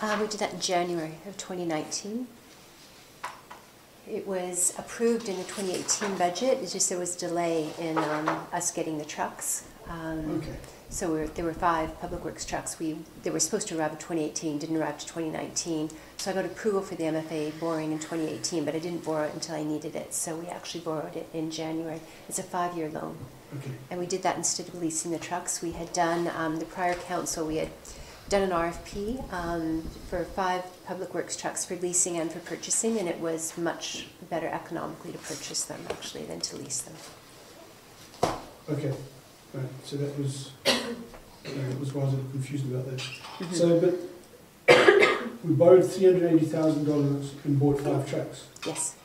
[SPEAKER 3] Uh, we did that in January of 2019. It was approved in the 2018 budget, it's just there was a delay in um, us getting the trucks. Um,
[SPEAKER 4] Okay,
[SPEAKER 3] So we're, there were five Public Works trucks. We, they were supposed to arrive in 2018, didn't arrive to 2019. So I got approval for the MFA borrowing in 2018, but I didn't borrow it until I needed it. So we actually borrowed it in January. It's a five-year loan.
[SPEAKER 4] okay.
[SPEAKER 3] And we did that instead of leasing the trucks. We had done, um, the prior council, we had done an RFP um, for five Public Works trucks for leasing and for purchasing, and it was much better economically to purchase them actually than to lease them.
[SPEAKER 4] Okay, right, so that was, uh, that was why I was a little confused about that.
[SPEAKER 3] Mhm.
[SPEAKER 4] So, but we borrowed three hundred eighty thousand dollars and bought five trucks.
[SPEAKER 3] Yes.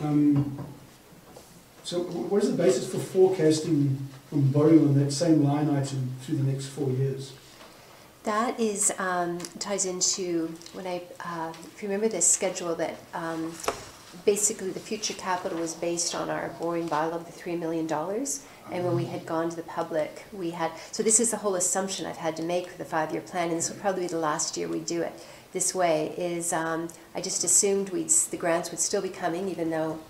[SPEAKER 4] Um, so what is the basis for forecasting from borrowing on that same line item through the next four years?
[SPEAKER 3] That is, um, ties into, when I, uh, if you remember this schedule that, um, basically the future capital was based on our borrowing bylaw of the three million dollars. And when we had gone to the public, we had, so this is the whole assumption I've had to make for the five-year plan, and this will probably be the last year we do it this way, is, um, I just assumed we'd, the grants would still be coming, even though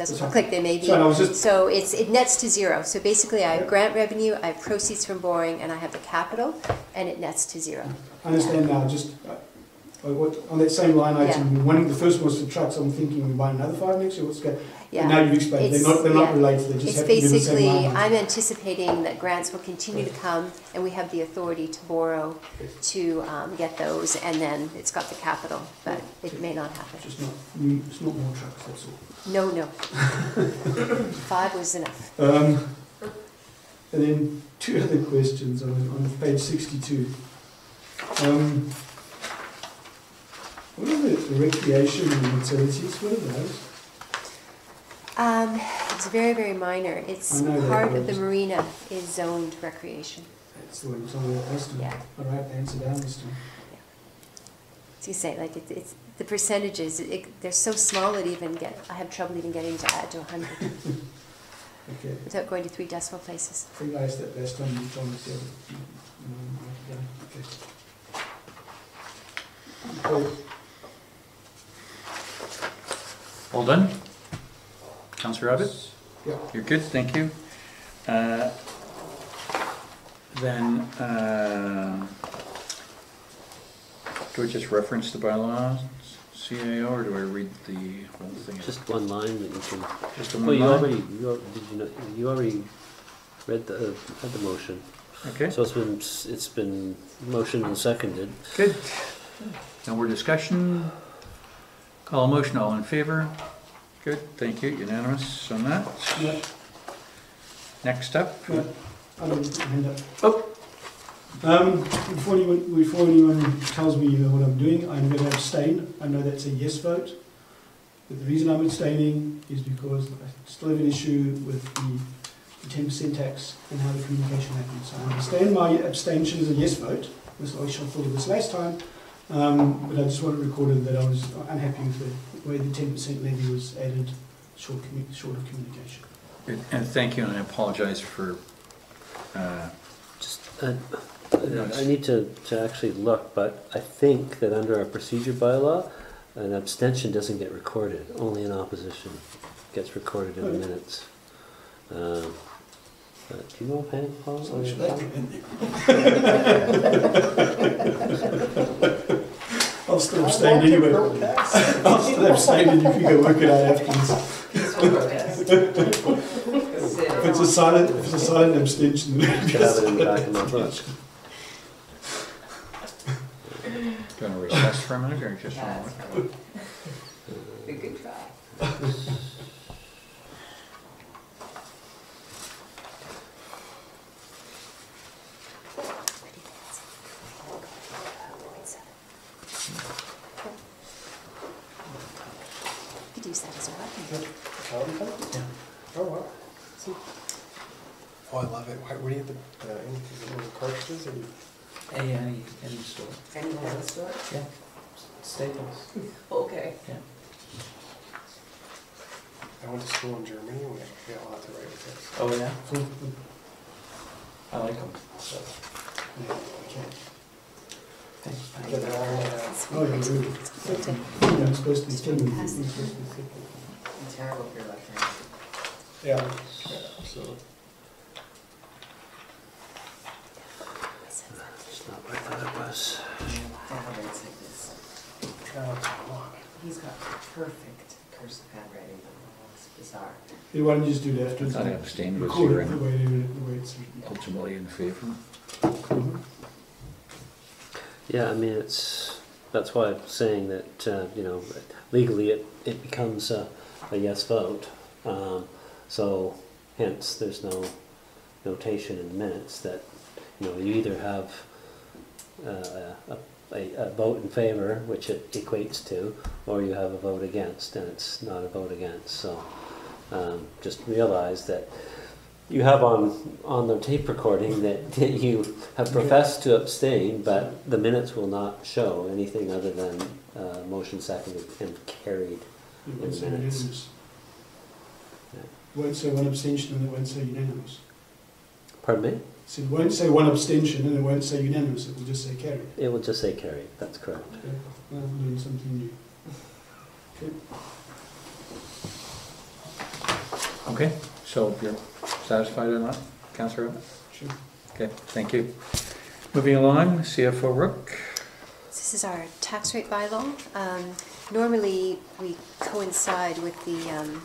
[SPEAKER 3] doesn't look like they may be.
[SPEAKER 4] Sorry, just-
[SPEAKER 3] So it's, it nets to zero. So basically, I have
[SPEAKER 4] Yeah.
[SPEAKER 3] grant revenue, I have proceeds from borrowing, and I have the capital, and it nets to zero.
[SPEAKER 4] I understand now, just, uh, what, on that same line item, one, the first one was for trucks, I'm thinking we buy another five next year, what's going?
[SPEAKER 3] Yeah.
[SPEAKER 4] Now you've explained, they're
[SPEAKER 3] It's-
[SPEAKER 4] not, they're not related, they just
[SPEAKER 3] It's
[SPEAKER 4] have to be the same
[SPEAKER 3] basically. I'm anticipating that grants will continue to come, and we have the authority to borrow to um, get those, and then it's got the capital, but it may not happen.
[SPEAKER 4] Just not, it's not more trucks, that's all.
[SPEAKER 3] No, no. Five was enough.
[SPEAKER 4] Um, and then two other questions on, on page sixty-two. Um, what are the recreation and utilities, what are those?
[SPEAKER 3] Um, It's very, very minor. It's
[SPEAKER 4] I know that
[SPEAKER 3] part of the marina is zoned recreation.
[SPEAKER 4] That's the one, it's on the list,
[SPEAKER 3] Yeah.
[SPEAKER 4] all right, answer down this time.
[SPEAKER 3] As you say, like, it's- it's, the percentages, it- they're so small it even get, I have trouble even getting to add to 100
[SPEAKER 4] Okay,
[SPEAKER 3] without going to three decimal places.
[SPEAKER 4] I think I asked that last time you told me the other. um, yeah, okay. Okay.
[SPEAKER 1] All done? Councillor Abbott?
[SPEAKER 4] Yeah.
[SPEAKER 1] You're good, thank you. Uh, Then, uh, do I just reference the bylaws, CAO, or do I read the whole thing?
[SPEAKER 2] Just one line that you can,
[SPEAKER 1] Just a
[SPEAKER 2] well,
[SPEAKER 1] one
[SPEAKER 2] you
[SPEAKER 1] line?
[SPEAKER 2] already, you, al- did you know, you already read the, uh, had the motion.
[SPEAKER 1] Okay,
[SPEAKER 2] So it's been, it's been motioned and seconded.
[SPEAKER 1] good. No more discussion? Call a motion, all in favor? Good, thank you, unanimous on that.
[SPEAKER 4] Yeah,
[SPEAKER 1] Next up,
[SPEAKER 4] yeah, I don't hand up.
[SPEAKER 1] Oh.
[SPEAKER 4] Um, before anyone, before anyone tells me uh, what I'm doing, I'm going to abstain. I know that's a yes vote. But the reason I'm abstaining is because I still have an issue with the ten percent tax and how the communication happens. So I understand my abstention is a yes vote. This, I should have thought of this last time. Um, but I just want it recorded that I was unhappy with the way the ten percent levy was added, short, commu- short of communication.
[SPEAKER 1] and thank you, and I apologize for, uh,
[SPEAKER 2] Just, uh, I need to, to actually look, but I think that under our procedure bylaw, an abstention doesn't get recorded, only an opposition gets recorded in the minutes. Um, but Do you know offhand, Paul?
[SPEAKER 4] So
[SPEAKER 2] or-
[SPEAKER 4] should that be in there? I'll still abstain anyway. I'll still abstain and you can go work it out afterwards. If it's a silent, if it's a silent abstention, then
[SPEAKER 2] Should have it in the back of my book.
[SPEAKER 1] Do you want to recess for a minute, or just? wanna look?
[SPEAKER 7] A good try.
[SPEAKER 3] Could use that as a weapon.
[SPEAKER 6] Oh, wow. See. Oh, I love it. Why, where do you get the, uh, ink? Is it little cartridges or? you-
[SPEAKER 8] Any, any, any store.
[SPEAKER 7] Any one of store?
[SPEAKER 8] Yeah. Staples.
[SPEAKER 7] Okay.
[SPEAKER 6] I went to school in Germany and we we had a lot to write with this.
[SPEAKER 8] Oh, yeah? I like them.
[SPEAKER 6] Yeah, I can't.
[SPEAKER 8] Thanks.
[SPEAKER 6] Get it all, uh,
[SPEAKER 4] Oh, yeah, really.
[SPEAKER 3] Good to-
[SPEAKER 4] Yeah, it's supposed to be thin. It's supposed to be thick.
[SPEAKER 7] I'm terrible for your left hand.
[SPEAKER 6] Yeah, yeah, absolutely.
[SPEAKER 2] It's not what I thought it was.
[SPEAKER 7] Dad writes like this.
[SPEAKER 6] Uh, come on.
[SPEAKER 7] He's got perfect cursive handwriting, but it's bizarre.
[SPEAKER 4] Yeah, why don't you just do that?
[SPEAKER 1] I thought I abstained was
[SPEAKER 4] Record
[SPEAKER 1] here
[SPEAKER 4] it the
[SPEAKER 1] and
[SPEAKER 4] way, the way it's.
[SPEAKER 1] ultimately in favor.
[SPEAKER 2] Yeah, I mean, it's, that's why I'm saying that, uh, you know, legally it, it becomes a, a yes vote. Um, So hence, there's no notation in the minutes that, you know, you either have uh, a, a, a vote in favor, which it equates to, or you have a vote against, and it's not a vote against. So um, just realize that you have on, on the tape recording that that you have professed to abstain, but the minutes will not show anything other than uh, motion seconded and carried.
[SPEAKER 4] It won't say
[SPEAKER 2] minutes.
[SPEAKER 4] unanimous.
[SPEAKER 2] Yeah.
[SPEAKER 4] Won't say one abstention and it won't say unanimous.
[SPEAKER 2] Pardon me?
[SPEAKER 4] So it won't say one abstention and it won't say unanimous, it will just say carried.
[SPEAKER 2] It will just say carried, that's correct.
[SPEAKER 4] Okay, I'll learn something new. Okay.
[SPEAKER 1] Okay, so you're satisfied or not, Councillor Abbott?
[SPEAKER 4] Sure.
[SPEAKER 1] Okay, thank you. Moving along, CFO Rook.
[SPEAKER 3] This is our tax rate bylaw. Um, Normally, we coincide with the, um,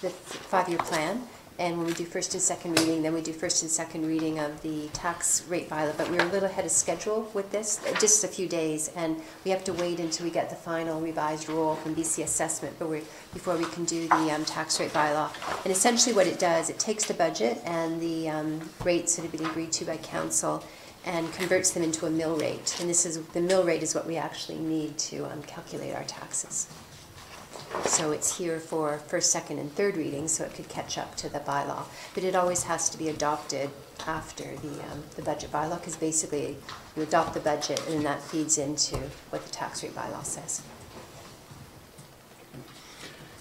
[SPEAKER 3] the five-year plan, and when we do first and second reading, then we do first and second reading of the tax rate bylaw, but we're a little ahead of schedule with this, just a few days, and we have to wait until we get the final revised rule from BC Assessment, but before we can do the um, tax rate bylaw. And essentially what it does, it takes the budget and the um, rates that have been agreed to by council and converts them into a mill rate. And this is, the mill rate is what we actually need to um, calculate our taxes. So it's here for first, second, and third reading, so it could catch up to the bylaw. But it always has to be adopted after the, um, the budget bylaw, because basically you adopt the budget and then that feeds into what the tax rate bylaw says.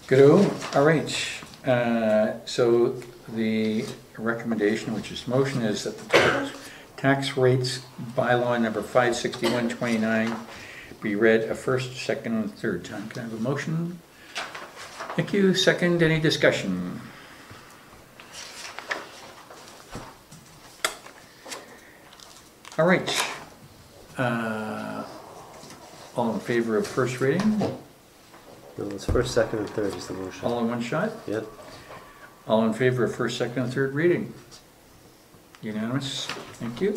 [SPEAKER 1] Good, all right. Uh, So the recommendation, which is motion, is that the tax- tax rates bylaw number 56129 be read a first, second, and third time. Can I have a motion? Thank you. Second, any discussion? All right. Uh, All in favor of first reading?
[SPEAKER 2] No, it's first, second, and third is the motion.
[SPEAKER 1] All in one shot?
[SPEAKER 2] Yep.
[SPEAKER 1] All in favor of first, second, and third reading? Unanimous, thank you.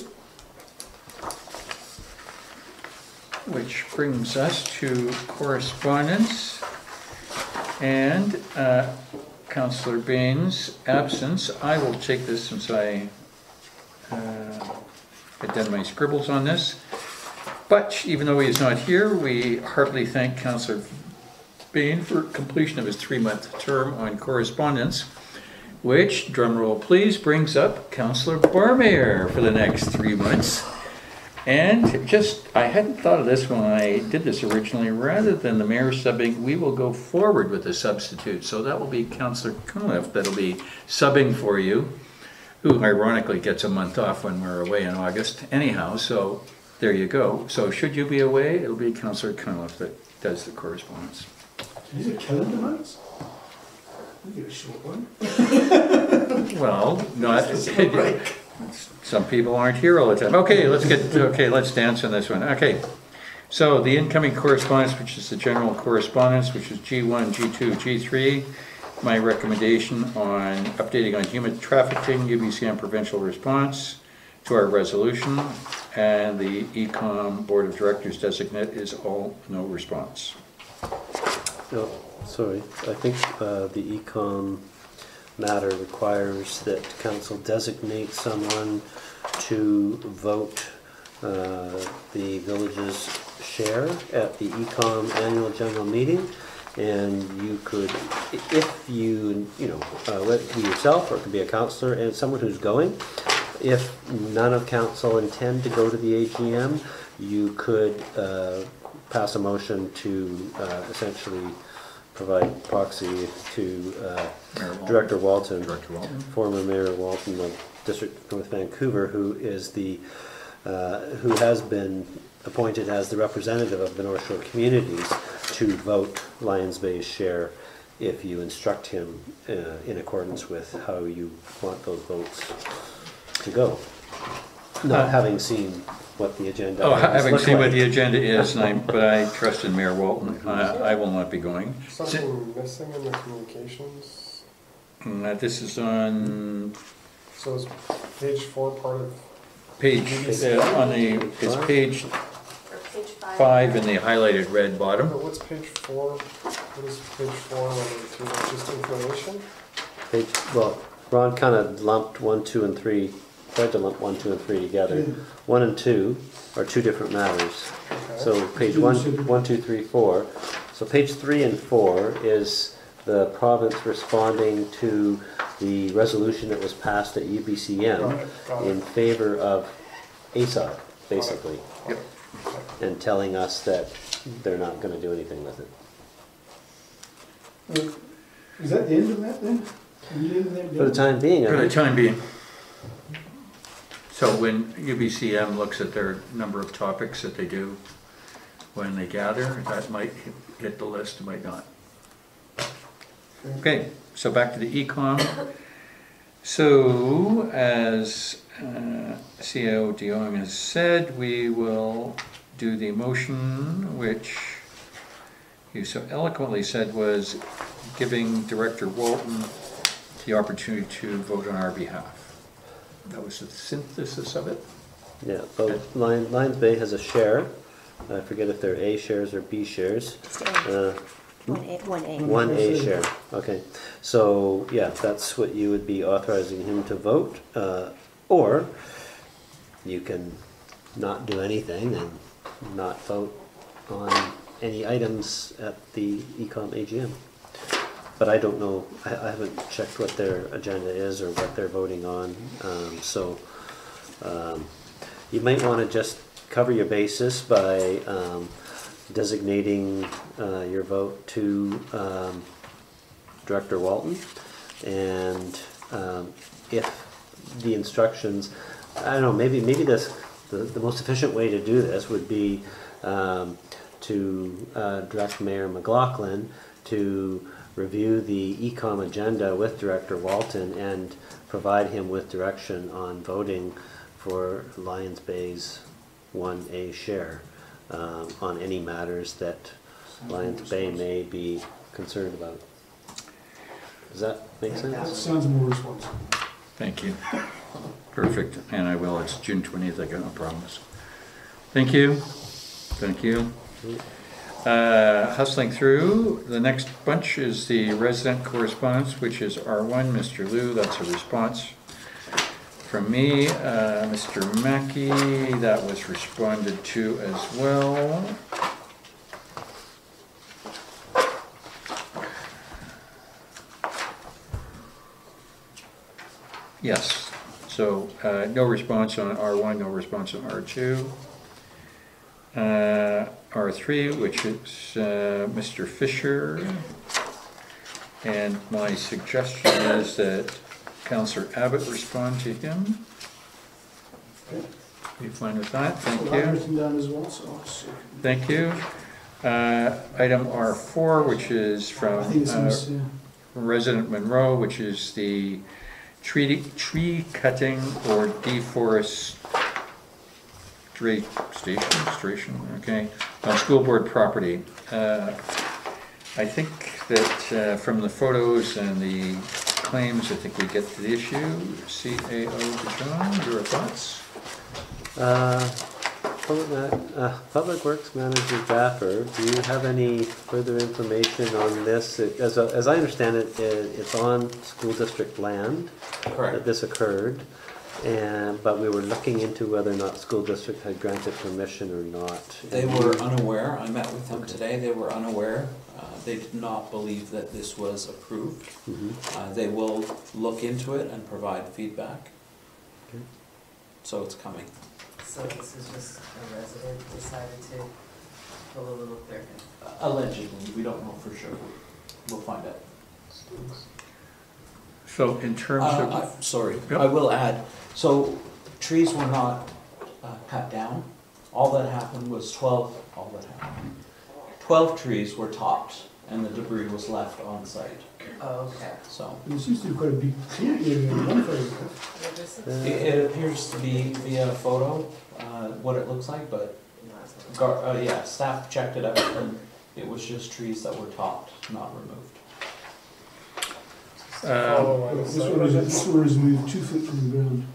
[SPEAKER 1] Which brings us to correspondence. And uh, Counselor Bain's absence, I will take this since I uh, had done my scribbles on this. But even though he is not here, we heartily thank Counselor Bain for completion of his three-month term on correspondence, which, drum roll please, brings up Counselor Barmeier for the next three months. And just, I hadn't thought of this when I did this originally, rather than the mayor subbing, we will go forward with the substitute. So that will be Councillor Cunliffe that'll be subbing for you, who ironically gets a month off when we're away in August anyhow, so there you go. So should you be away, it'll be Councillor Cunliffe that does the correspondence.
[SPEAKER 4] These are calendar months? We get a short one.
[SPEAKER 1] Well, not, some people aren't here all the time. Okay, let's get, okay, let's dance on this one. Okay. So the incoming correspondence, which is the general correspondence, which is G1, G2, G3. My recommendation on updating on human trafficking, UBCM provincial response to our resolution. And the E-Comm Board of Directors designate is all no response.
[SPEAKER 2] No, sorry, I think uh, the E-Comm matter requires that council designate someone to vote uh, the village's share at the E-Comm annual general meeting. And you could, if you, you know, uh, let it be yourself or it could be a counselor and someone who's going. If none of council intend to go to the AGM, you could uh, pass a motion to uh, essentially provide proxy to uh,
[SPEAKER 1] Walton.
[SPEAKER 2] Director Walton
[SPEAKER 1] Director Walton.
[SPEAKER 2] former Mayor Walton of District of North Vancouver, who is the, uh, who has been appointed as the representative of the North Shore communities to vote Lions Bay's share if you instruct him uh, in accordance with how you want those votes to go. Not having seen what the agenda.
[SPEAKER 1] Oh,
[SPEAKER 2] items
[SPEAKER 1] having
[SPEAKER 2] look
[SPEAKER 1] seen what
[SPEAKER 2] like.
[SPEAKER 1] the agenda is, and I, but I trust in Mayor Walton, I, I will not be going.
[SPEAKER 6] Something missing in the communications?
[SPEAKER 1] And that this is on
[SPEAKER 6] So is page four part of,
[SPEAKER 1] page, uh, on the, it's page
[SPEAKER 3] Page
[SPEAKER 1] five in the highlighted red bottom.
[SPEAKER 6] but what's page four? What is page four related to? That's just information?
[SPEAKER 2] Page, well, Ron kind of lumped one, two, and three, tried to lump one, two, and three together.
[SPEAKER 4] Yeah.
[SPEAKER 2] One and two are two different matters.
[SPEAKER 6] Okay.
[SPEAKER 2] So page one, one, two, three, four. So page three and four is the province responding to the resolution that was passed at
[SPEAKER 6] Got
[SPEAKER 2] UBCM
[SPEAKER 6] it, got
[SPEAKER 2] in
[SPEAKER 6] it.
[SPEAKER 2] favor of ASOP, basically,
[SPEAKER 1] Yep.
[SPEAKER 2] and telling us that they're not gonna do anything with it.
[SPEAKER 4] Uh, Is that the end of that then? Are you in there?
[SPEAKER 2] For the time being, I
[SPEAKER 1] For the
[SPEAKER 2] think.
[SPEAKER 1] time being. So when UBCM looks at their number of topics that they do when they gather, that might hit- hit the list, it might not. Okay, so back to the E-Comm. So, as uh, CAO DeYoung has said, we will do the motion, which you so eloquently said was giving Director Walton the opportunity to vote on our behalf. That was the synthesis of it?
[SPEAKER 2] Yeah, so Lion, Lions Bay has a share. I forget if they're A shares or B shares.
[SPEAKER 3] Just A,
[SPEAKER 2] Uh,
[SPEAKER 3] one A, one A.
[SPEAKER 2] One A share, okay. So, yeah, that's what you would be authorizing him to vote. uh, Or you can not do anything and not vote on any items at the E-Comm AGM. But I don't know, I I haven't checked what their agenda is or what they're voting on. um, So um, you might want to just cover your basis by um, designating uh, your vote to um, Director Walton. And um, if the instructions, I don't know, maybe, maybe this, the, the most efficient way to do this would be um, to uh, direct Mayor McLaughlin to review the E-Comm agenda with Director Walton and provide him with direction on voting for Lions Bay's one A share um, on any matters that Lions Bay may be concerned about. Does that make
[SPEAKER 4] That
[SPEAKER 2] sense?
[SPEAKER 4] sounds more responsible.
[SPEAKER 1] Thank you. Perfect, and I will, it's June twentieth, I got no promise. Thank you, thank you. Uh, Hustling through, the next bunch is the resident correspondence, which is R1, Mr. Liu, that's a response from me. Uh, Mr. Mackey, that was responded to as well. Yes, so uh, no response on R1, no response on R2. Uh, R3, which is uh, Mr. Fisher. And my suggestion is that Counselor Abbott respond to him. You fine with that? Thank
[SPEAKER 4] Well, I've
[SPEAKER 1] you.
[SPEAKER 4] written down as well, so I'll second.
[SPEAKER 1] Thank you. Uh, Item R4, which is
[SPEAKER 4] I
[SPEAKER 1] from
[SPEAKER 4] think it's,
[SPEAKER 1] uh,
[SPEAKER 4] yeah.
[SPEAKER 1] Resident Monroe, which is the tree, tree cutting or deforest station, station, okay, on school board property. Uh, I think that uh, from the photos and the claims, I think we get to the issue. CAO John, your thoughts?
[SPEAKER 2] Uh, Public, uh, Public Works Manager Jaffer, do you have any further information on this? It- As, a- as I understand it, it- it's on school district land
[SPEAKER 8] Correct.
[SPEAKER 2] that this occurred. And, but we were looking into whether or not school district had granted permission or not.
[SPEAKER 8] They were unaware, I met with them today, they were unaware. Uh, They did not believe that this was approved.
[SPEAKER 2] Mhm.
[SPEAKER 8] Uh, They will look into it and provide feedback.
[SPEAKER 2] Okay.
[SPEAKER 8] So it's coming.
[SPEAKER 7] So this is just a resident decided to pull a little clear.
[SPEAKER 8] Allegedly, we don't know for sure. We'll find out.
[SPEAKER 1] So in terms
[SPEAKER 8] Uh,
[SPEAKER 1] of,
[SPEAKER 8] I- Sorry,
[SPEAKER 1] Yep.
[SPEAKER 8] I will add, so trees were not uh, cut down. All that happened was twelve, all that happened. Twelve trees were topped and the debris was left on site,
[SPEAKER 7] Oh, okay.
[SPEAKER 8] so.
[SPEAKER 4] There seems to be quite a big clear area in one photo.
[SPEAKER 7] This is-
[SPEAKER 8] It, it appears to be via photo, uh, what it looks like, but, gar, uh, yeah, staff checked it out and it was just trees that were topped, not removed.
[SPEAKER 1] um,
[SPEAKER 6] Follow
[SPEAKER 4] Well,
[SPEAKER 6] on the
[SPEAKER 4] This one is, this one is moved two foot from the ground.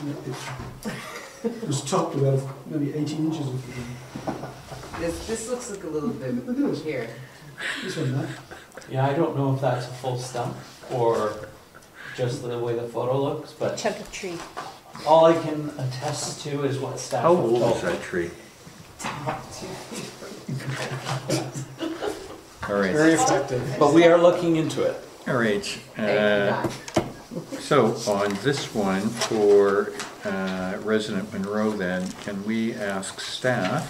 [SPEAKER 4] in that picture. It was topped about maybe eighteen inches off the ground.
[SPEAKER 7] This, this looks like a little bit here.
[SPEAKER 4] This one, no?
[SPEAKER 8] Yeah, I don't know if that's a full stump or just the way the photo looks, but
[SPEAKER 3] Chunk of tree.
[SPEAKER 8] all I can attest to is what staff
[SPEAKER 1] how
[SPEAKER 8] have
[SPEAKER 1] old
[SPEAKER 8] told
[SPEAKER 1] is
[SPEAKER 8] me.
[SPEAKER 1] that tree? All right,
[SPEAKER 6] Very effective.
[SPEAKER 8] But we are looking into it.
[SPEAKER 1] all right.
[SPEAKER 7] Thank
[SPEAKER 1] uh, So on this one, for uh, resident Monroe then, can we ask staff,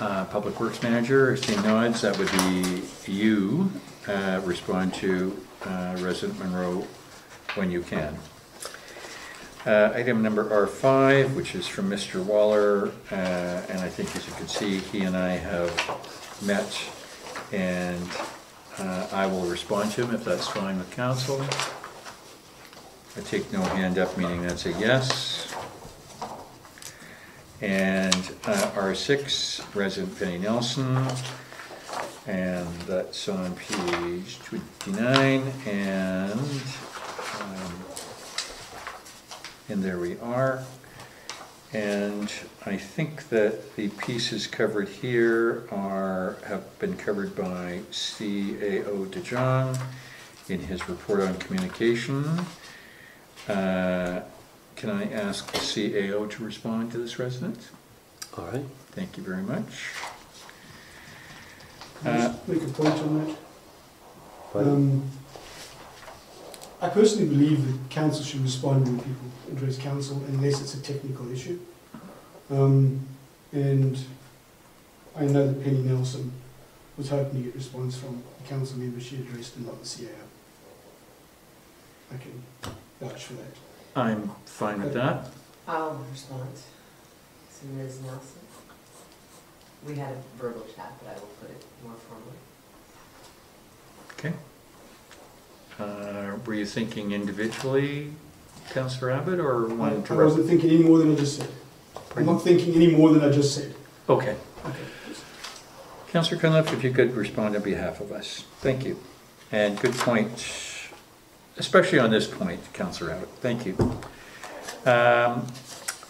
[SPEAKER 1] uh, Public Works Manager, seeing nods, that would be you, uh, respond to uh, resident Monroe when you can. Uh, Item number R5, which is from Mr. Waller, uh, and I think as you can see, he and I have met, and uh, I will respond to him if that's fine with council. I take no hand up, meaning that's a yes. And uh, R6, resident Penny Nelson, and that's on page 29, and, um, and there we are. And I think that the pieces covered here are, have been covered by CAO DeYoung in his report on communication. Uh, Can I ask the CAO to respond to this resident?
[SPEAKER 2] All right.
[SPEAKER 1] Thank you very much.
[SPEAKER 4] Can I just make a point on that?
[SPEAKER 2] But
[SPEAKER 4] Um, I personally believe that council should respond when people address council unless it's a technical issue. Um, and I know that Penny Nelson was hoping to get response from the council member she addressed and not the CAO. I can vouch for that.
[SPEAKER 1] I'm fine with that.
[SPEAKER 7] I'll respond to Ms. Nelson. We had a verbal chat, but I will put it more formally.
[SPEAKER 1] Okay. Uh, Were you thinking individually, Councillor Abbott, or
[SPEAKER 4] I
[SPEAKER 1] one to?
[SPEAKER 4] I wasn't thinking any more than I just said. I'm not thinking any more than I just said.
[SPEAKER 1] Okay.
[SPEAKER 4] Okay.
[SPEAKER 1] Councillor Cunliffe, if you could respond on behalf of us. Thank you. And good point, especially on this point, Councillor Abbott. Thank you. Um,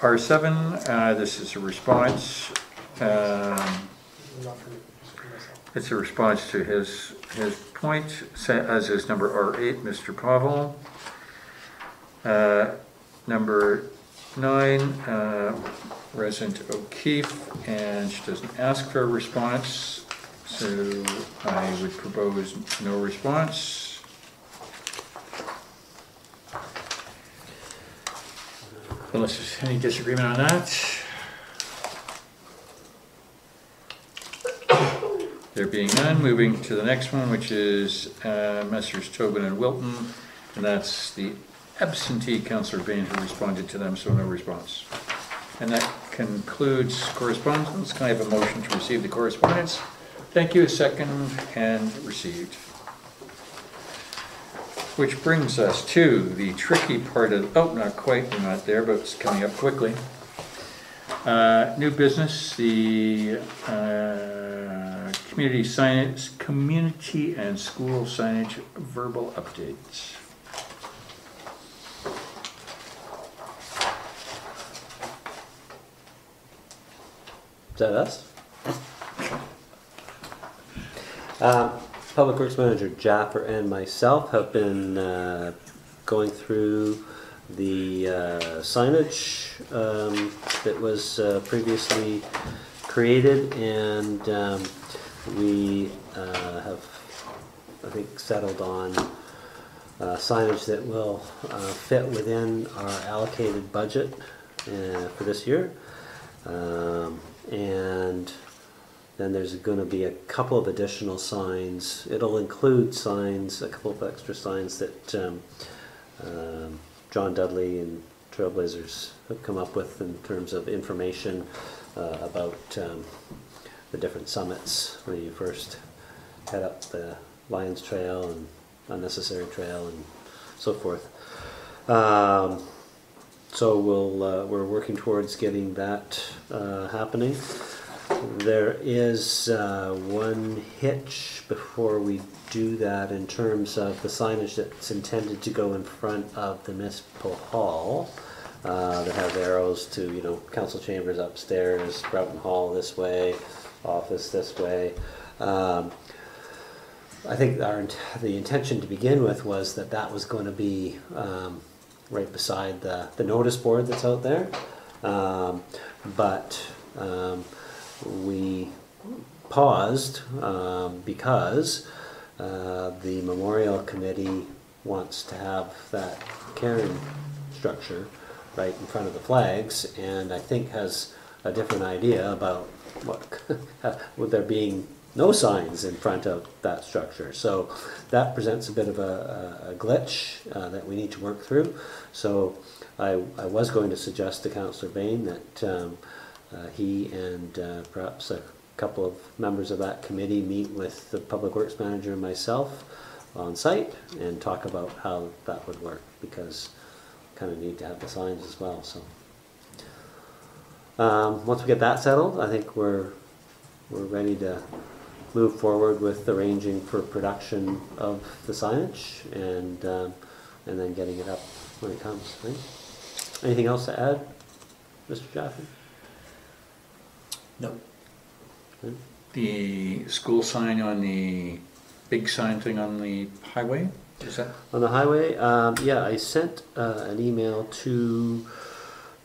[SPEAKER 1] R7, uh, this is a response, um, it's a response to his, his point, as is number R8, Mr. Pavel. Uh, Number nine, uh, resident O'Keefe, and she doesn't ask for a response, so I would propose no response. Unless there's any disagreement on that. There being none, moving to the next one, which is uh, Messrs. Tobin and Wilton, and that's the absentee Councillor Bain who responded to them, so no response. And that concludes correspondence. Can I have a motion to receive the correspondence? Thank you, second and received. Which brings us to the tricky part of, oh, not quite, we're not there, but it's coming up quickly. Uh, New business, the uh, community signage, community and school signage verbal updates.
[SPEAKER 2] Is that us? Um, Public Works Manager Jaffer and myself have been uh, going through the uh, signage um, that was uh, previously created, and um, we uh, have, I think, settled on uh, signage that will uh, fit within our allocated budget for this year. Um, And then there's gonna be a couple of additional signs. It'll include signs, a couple of extra signs that um, um, John Dudley and Trailblazers have come up with in terms of information uh, about um, the different summits when you first head up the Lions Trail and Unnecessary Trail and so forth. Um, so we'll, uh, we're working towards getting that uh, happening. There is uh, one hitch before we do that in terms of the signage that's intended to go in front of the municipal hall. Uh, that have arrows to, you know, council chambers upstairs, Broughton Hall this way, office this way. Um, I think our, the intention to begin with was that that was going to be um, right beside the, the notice board that's out there. Um, But um, we paused um, because uh, the memorial committee wants to have that cairn structure right in front of the flags, and I think has a different idea about what, there being no signs in front of that structure. So that presents a bit of a, a a glitch uh, that we need to work through. So I, I was going to suggest to Councillor Bain that um, uh, he and uh, perhaps a couple of members of that committee meet with the Public Works Manager and myself on site and talk about how that would work, because kind of need to have the signs as well, so. Um, once we get that settled, I think we're, we're ready to move forward with arranging for production of the signage and, um, and then getting it up when it comes, right? Anything else to add, Mr. Jaffer?
[SPEAKER 8] No.
[SPEAKER 1] The school sign on the big sign thing on the highway, is that?
[SPEAKER 2] On the highway, um, yeah, I sent, uh, an email to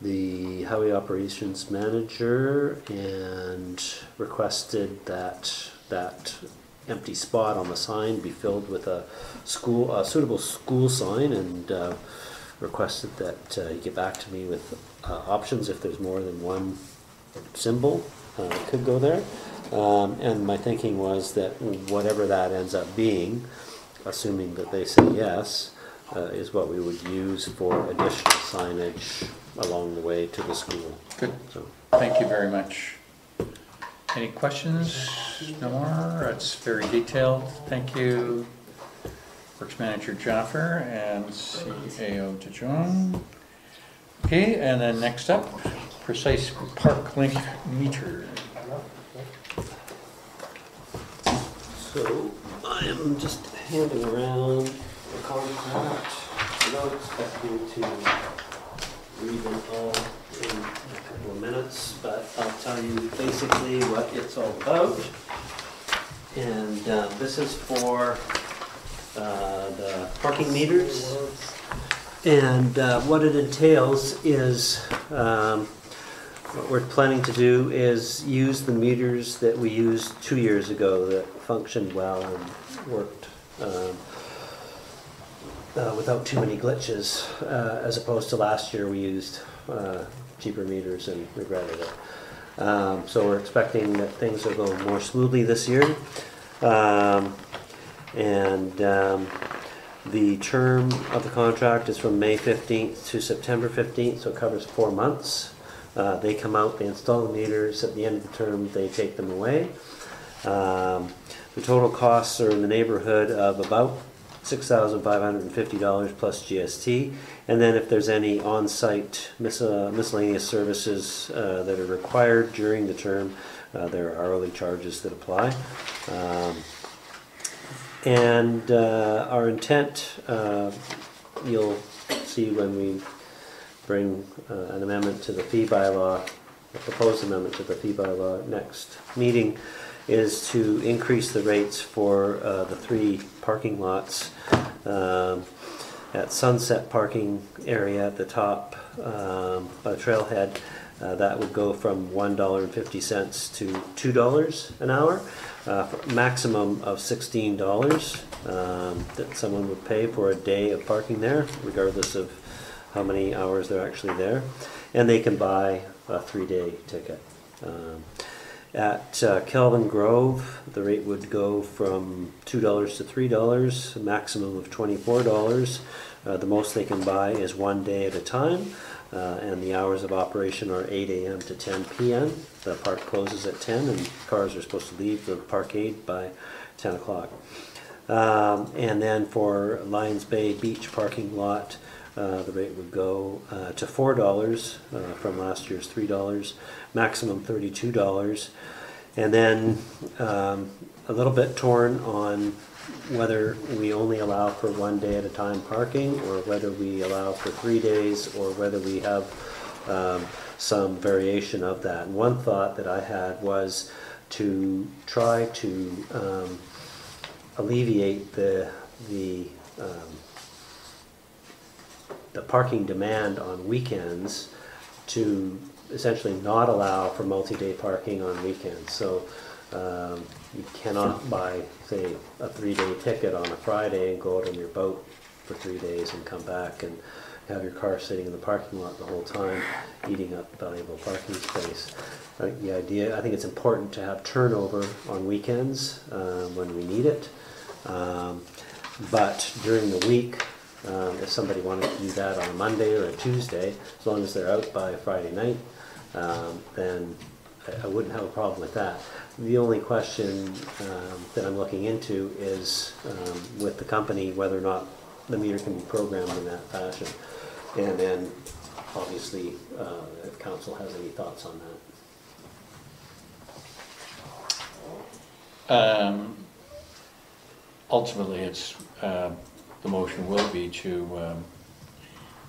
[SPEAKER 2] the highway operations manager and requested that that empty spot on the sign be filled with a school, a suitable school sign and, uh, requested that, uh, he get back to me with, uh, options if there's more than one symbol, uh, could go there. Um, and my thinking was that whatever that ends up being, assuming that they say yes, uh, is what we would use for additional signage along the way to the school.
[SPEAKER 1] Good,
[SPEAKER 2] So,
[SPEAKER 1] thank you very much. Any questions? No more? That's very detailed. Thank you. Works Manager Jaffer and CAO DeYoung. Okay, and then next up, precise park link meter.
[SPEAKER 2] so I am just handing around the contract. I'm not expecting to read them all in a couple of minutes, but I'll tell you basically what it's all about. And uh, this is for uh, the parking meters. And uh, what it entails is, um, what we're planning to do is use the meters that we used two years ago that functioned well and worked um, uh, without too many glitches, uh, as opposed to last year we used uh, cheaper meters and regretted it. Um, So we're expecting that things will go more smoothly this year. Um, And um, the term of the contract is from May 15th to September 15th, so it covers four months. Uh, They come out, they install the meters, at the end of the term, they take them away. Um, The total costs are in the neighborhood of about $6,550 plus GST. And then if there's any on-site mis- uh, miscellaneous services uh, that are required during the term, uh, there are hourly charges that apply. Um, and uh, our intent, uh, you'll see when we bring uh, an amendment to the fee bylaw, a proposed amendment to the fee bylaw next meeting, is to increase the rates for uh, the three parking lots. Um, at Sunset Parking area at the top um, by the trailhead, uh, that would go from one dollar and fifty cents to two dollars an hour, uh, for maximum of sixteen dollars um, that someone would pay for a day of parking there, regardless of how many hours they're actually there, and they can buy a three-day ticket. Um, at uh, Kelvin Grove, the rate would go from two dollars to three dollars, a maximum of twenty-four dollars. Uh, the most they can buy is one day at a time, uh, and the hours of operation are eight AM to ten PM. The park closes at ten, and cars are supposed to leave the parkade by ten o'clock. Um, and then for Lions Bay Beach parking lot, uh, the rate would go uh, to four dollars uh, from last year's three dollars, maximum thirty-two dollars. And then um, a little bit torn on whether we only allow for one day at a time parking, or whether we allow for three days, or whether we have um, some variation of that. And one thought that I had was to try to um, alleviate the the um, the parking demand on weekends to essentially not allow for multi-day parking on weekends. So um, you cannot buy, say, a three-day ticket on a Friday and go out on your boat for three days and come back and have your car sitting in the parking lot the whole time, eating up valuable parking space. I think the idea, I think it's important to have turnover on weekends um, when we need it. Um, But during the week, um, if somebody wanted to do that on a Monday or a Tuesday, as long as they're out by Friday night, um, then I- wouldn't have a problem with that. The only question um, that I'm looking into is um, with the company, whether or not the meter can be programmed in that fashion. And then, obviously, uh, if council has any thoughts on that.
[SPEAKER 1] Um, Ultimately, it's, um, the motion will be to um,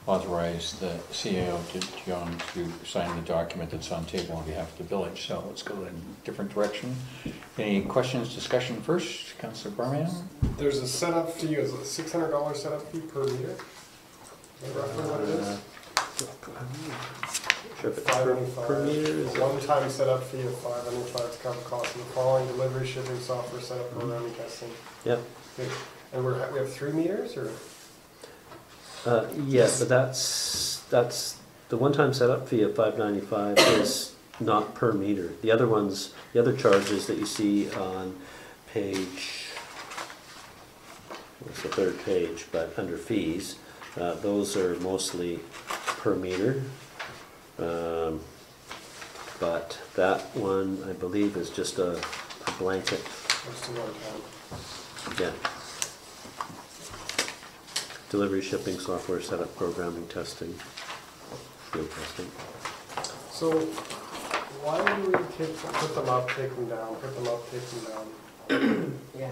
[SPEAKER 1] authorize the CAO DeYoung to sign the document that's on table on behalf of the village. So let's go in a different direction. Any questions, discussion first? Councillor Barman?
[SPEAKER 6] There's a setup fee, is it a six hundred dollar setup fee per meter? Is that roughly what it is?
[SPEAKER 2] Sure, if per- per meter, is it?
[SPEAKER 6] One-time setup fee of five ninety-five to cover costs of the following delivery, shipping, software setup, programming, testing.
[SPEAKER 2] Yep.
[SPEAKER 6] Good. And we're, we have three meters, or?
[SPEAKER 2] Uh, yeah, but that's, that's, the one-time setup fee of five ninety-five is not per meter. The other ones, the other charges that you see on page, what's the third page, but under fees, uh, those are mostly per meter. Um, But that one, I believe, is just a, a blanket,
[SPEAKER 6] Just to one time.
[SPEAKER 2] yeah. Delivery, shipping, software setup, programming, testing, field testing.
[SPEAKER 6] So why do we take, put them up, take them down, put them up, take them down?
[SPEAKER 7] Yeah.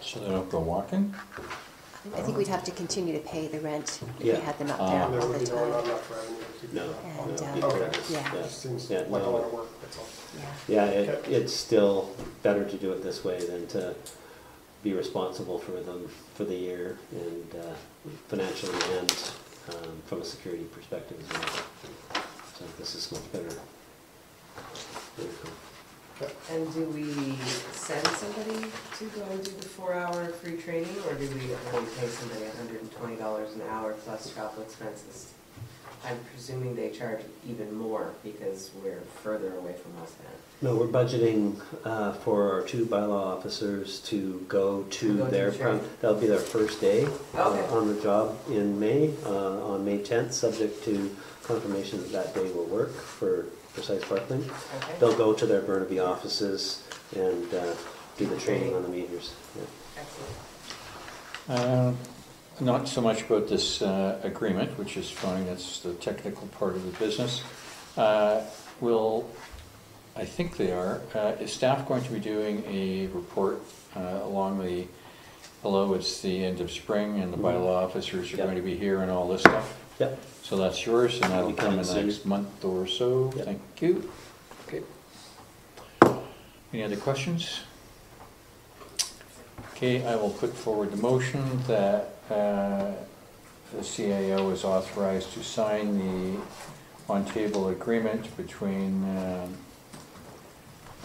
[SPEAKER 1] So they don't go walking?
[SPEAKER 3] I think we'd have to continue to pay the rent if we
[SPEAKER 2] Yeah.
[SPEAKER 3] had them up
[SPEAKER 1] Ah.
[SPEAKER 3] there
[SPEAKER 6] And there
[SPEAKER 3] all
[SPEAKER 6] would
[SPEAKER 3] the
[SPEAKER 6] be no-
[SPEAKER 3] time.
[SPEAKER 6] enough revenue to keep
[SPEAKER 2] No.
[SPEAKER 6] them
[SPEAKER 3] And,
[SPEAKER 2] no,
[SPEAKER 3] um,
[SPEAKER 6] Okay.
[SPEAKER 3] yeah.
[SPEAKER 6] It just seems
[SPEAKER 2] Yeah,
[SPEAKER 6] like a
[SPEAKER 2] no.
[SPEAKER 6] lot of work, that's all.
[SPEAKER 3] Yeah.
[SPEAKER 2] Yeah, it,
[SPEAKER 6] Okay.
[SPEAKER 2] it's still better to do it this way than to be responsible for them for the year and uh, financially and um, from a security perspective as well. So this is much better. There.
[SPEAKER 7] And do we send somebody to go and do the four-hour free training, or do we only pay somebody hundred and twenty dollars an hour plus travel expenses? I'm presuming they charge even more because we're further away from West End.
[SPEAKER 2] No, we're budgeting uh, for our two bylaw officers to go
[SPEAKER 7] To
[SPEAKER 2] to
[SPEAKER 7] go to
[SPEAKER 2] their,
[SPEAKER 7] the training.
[SPEAKER 2] that'll be their first day uh,
[SPEAKER 7] Okay.
[SPEAKER 2] on the job in May, uh, on May 10th, subject to confirmation that that day will work for Precise ParkLink.
[SPEAKER 7] Okay?
[SPEAKER 2] They'll go to their Burnaby offices and uh, do the training on the meters. yeah.
[SPEAKER 7] Excellent.
[SPEAKER 1] Uh, Not so much about this uh, agreement, which is fine, that's the technical part of the business. Uh, Will, I think they are, uh, is staff going to be doing a report uh, along the, below it's the end of spring and the bylaw officers are
[SPEAKER 2] Yep.
[SPEAKER 1] going to be here and all this stuff?
[SPEAKER 2] Yep.
[SPEAKER 1] So that's yours and that'll
[SPEAKER 2] Be
[SPEAKER 1] come in
[SPEAKER 2] coming
[SPEAKER 1] the
[SPEAKER 2] soon.
[SPEAKER 1] next month or so?
[SPEAKER 2] Yep.
[SPEAKER 1] Thank you. Okay. Any other questions? Okay, I will put forward the motion that uh, the CAO is authorized to sign the on-table agreement between um,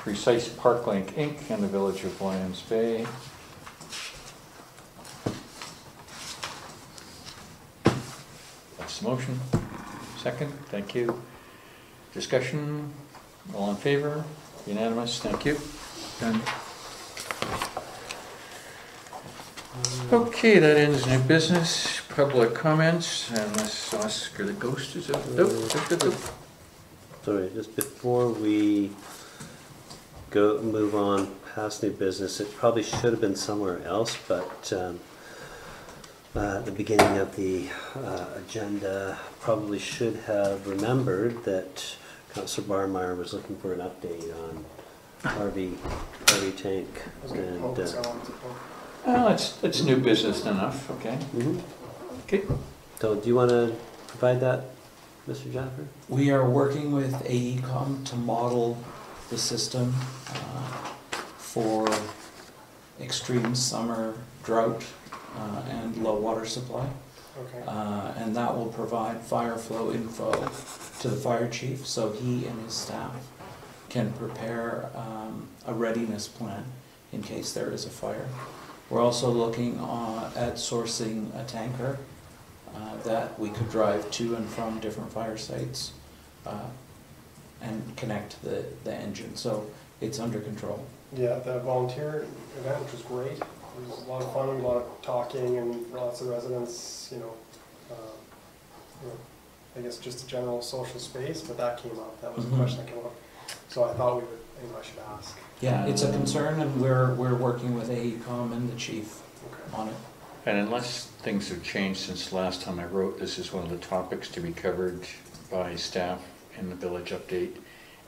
[SPEAKER 1] Precise ParkLink Inc. and the Village of Lions Bay. That's the motion. Second, thank you. Discussion, all in favor? Unanimous, thank you. Done. Okay, that ends new business, public comments, unless Oscar the Ghost is up. Nope.
[SPEAKER 2] Sorry, just before we go, move on past new business, it probably should have been somewhere else, but um, uh, the beginning of the uh, agenda, probably should have remembered that Councillor Barmeier was looking for an update on Harvey, Harvey Tank.
[SPEAKER 6] I was
[SPEAKER 2] and, uh.
[SPEAKER 1] Well, it's, it's new business enough, okay?
[SPEAKER 2] mhm.
[SPEAKER 1] Okay,
[SPEAKER 2] So do you want to provide that, Mr. Jaffer?
[SPEAKER 8] We are working with AECom to model the system uh, for extreme summer drought uh, and low water supply.
[SPEAKER 6] Okay,
[SPEAKER 8] Uh, And that will provide fire flow info to the fire chief, so he and his staff can prepare um, a readiness plan in case there is a fire. We're also looking uh, at sourcing a tanker uh, that we could drive to and from different fire sites uh, and connect the, the engine, so it's under control.
[SPEAKER 6] yeah, the volunteer event, which was great, it was a lot of fun, a lot of talking and lots of residents, you know, uh, you know, I guess just a general social space, but that came up, that was a
[SPEAKER 8] Mhm.
[SPEAKER 6] question that came up. So I thought we would, maybe I should ask.
[SPEAKER 8] Yeah, it's a concern and we're, we're working with AECom and the chief
[SPEAKER 6] Okay.
[SPEAKER 8] on it.
[SPEAKER 1] and unless things have changed since last time I wrote, this is one of the topics to be covered by staff in the village update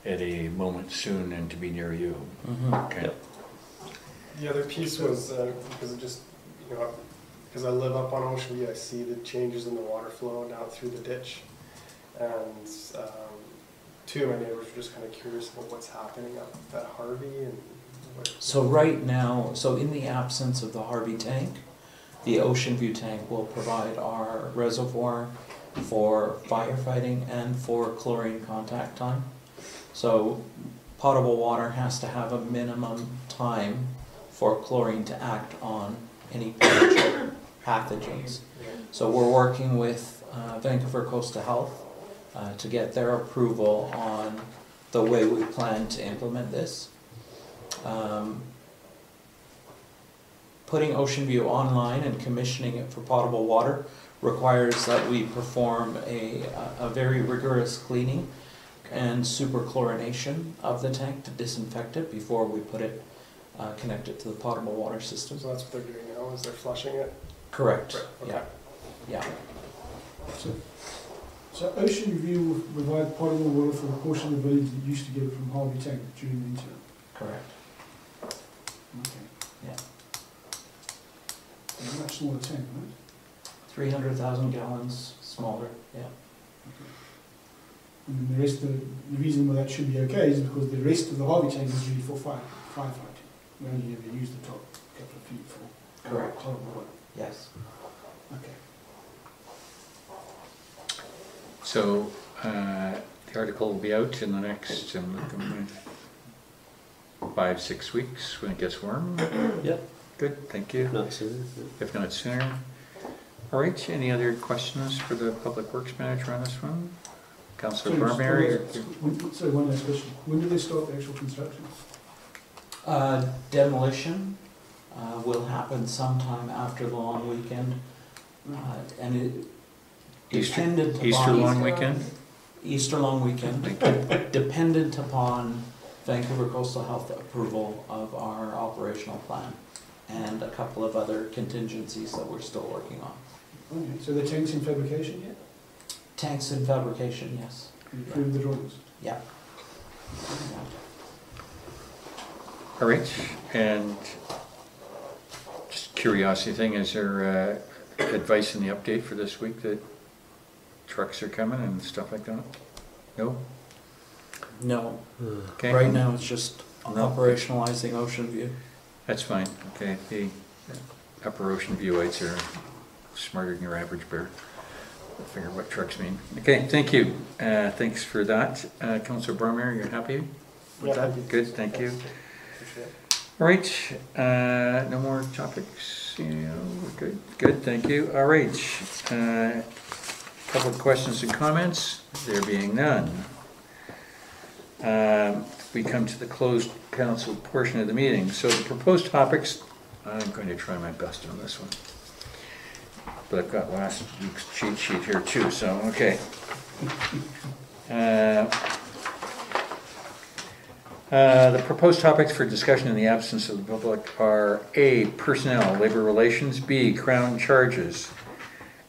[SPEAKER 1] at a moment soon and to be near you, okay?
[SPEAKER 2] Yep.
[SPEAKER 6] The other piece was, uh, because it just, you know, because I live up on Ocean View, I see the changes in the water flow down through the ditch. And um, two of my neighbors were just kind of curious about what's happening up at Harvey and what.
[SPEAKER 8] So right now, so in the absence of the Harvey tank, the Ocean View tank will provide our reservoir for firefighting and for chlorine contact time. So potable water has to have a minimum time for chlorine to act on any pathogens. So we're working with uh, Vancouver Coastal Health uh, to get their approval on the way we plan to implement this. Um, Putting Ocean View online and commissioning it for potable water requires that we perform a, a very rigorous cleaning and superchlorination of the tank to disinfect it before we put it, uh, connect it to the potable water system.
[SPEAKER 6] So that's what they're doing now, is they're flushing it?
[SPEAKER 8] Correct,
[SPEAKER 6] Okay.
[SPEAKER 8] yeah, yeah.
[SPEAKER 4] So, so Ocean View will provide potable water for a portion of the village that used to get it from Harvey Tank during the winter.
[SPEAKER 8] Correct.
[SPEAKER 4] Okay.
[SPEAKER 8] Yeah.
[SPEAKER 4] A much smaller tank, right?
[SPEAKER 8] Three hundred thousand gallons smaller, yeah.
[SPEAKER 4] And the rest of, the reason why that should be okay is because the rest of the Harvey tank is really for fire, firefighting. We only ever use the top couple of feet for
[SPEAKER 8] Correct.
[SPEAKER 4] potable water.
[SPEAKER 8] Yes.
[SPEAKER 4] Okay.
[SPEAKER 1] So, uh, the article will be out in the next, um, looking at five, six weeks when it gets warm.
[SPEAKER 2] Yep.
[SPEAKER 1] Good, thank you.
[SPEAKER 2] Not soon?
[SPEAKER 1] If not sooner. All right, any other questions for the Public Works Manager on this one? Councillor
[SPEAKER 4] Sorry,
[SPEAKER 1] Barbieri?
[SPEAKER 4] one last- Sorry, one last question. When do they start the actual construction?
[SPEAKER 8] Uh, demolition, uh, will happen sometime after the long weekend, uh, and it
[SPEAKER 1] Easter-
[SPEAKER 8] dependent upon.
[SPEAKER 1] Easter long weekend?
[SPEAKER 8] Easter long weekend, dependent upon Vancouver Coastal Health approval of our operational plan and a couple of other contingencies that we're still working on.
[SPEAKER 4] Okay, so the tank's in fabrication yet?
[SPEAKER 8] Tanks in fabrication, yes.
[SPEAKER 4] You approved the drawings?
[SPEAKER 8] Yeah.
[SPEAKER 1] All right, and just curiosity thing, is there uh, advice in the update for this week that trucks are coming and stuff like that? No?
[SPEAKER 8] No,
[SPEAKER 1] Okay.
[SPEAKER 8] right now it's just
[SPEAKER 1] No.
[SPEAKER 8] operationalizing Ocean View.
[SPEAKER 1] That's fine, okay, the Upper Ocean Viewites are smarter than your average bear. I Figure what trucks mean. Okay, thank you. Uh, thanks for that. Uh, Councillor Barmeier, you're happy with
[SPEAKER 6] Yeah.
[SPEAKER 1] that? Good, thank you.
[SPEAKER 6] Appreciate it.
[SPEAKER 1] All right, uh, no more topics, you know, we're good, good, thank you. All right, uh, couple of questions and comments, there being none. Um, We come to the closed council portion of the meeting, so the proposed topics, I'm going to try my best on this one. But I've got last week's cheat sheet here too, so, okay. Uh, uh, The proposed topics for discussion in the absence of the public are A, personnel, labor relations, B, crown charges.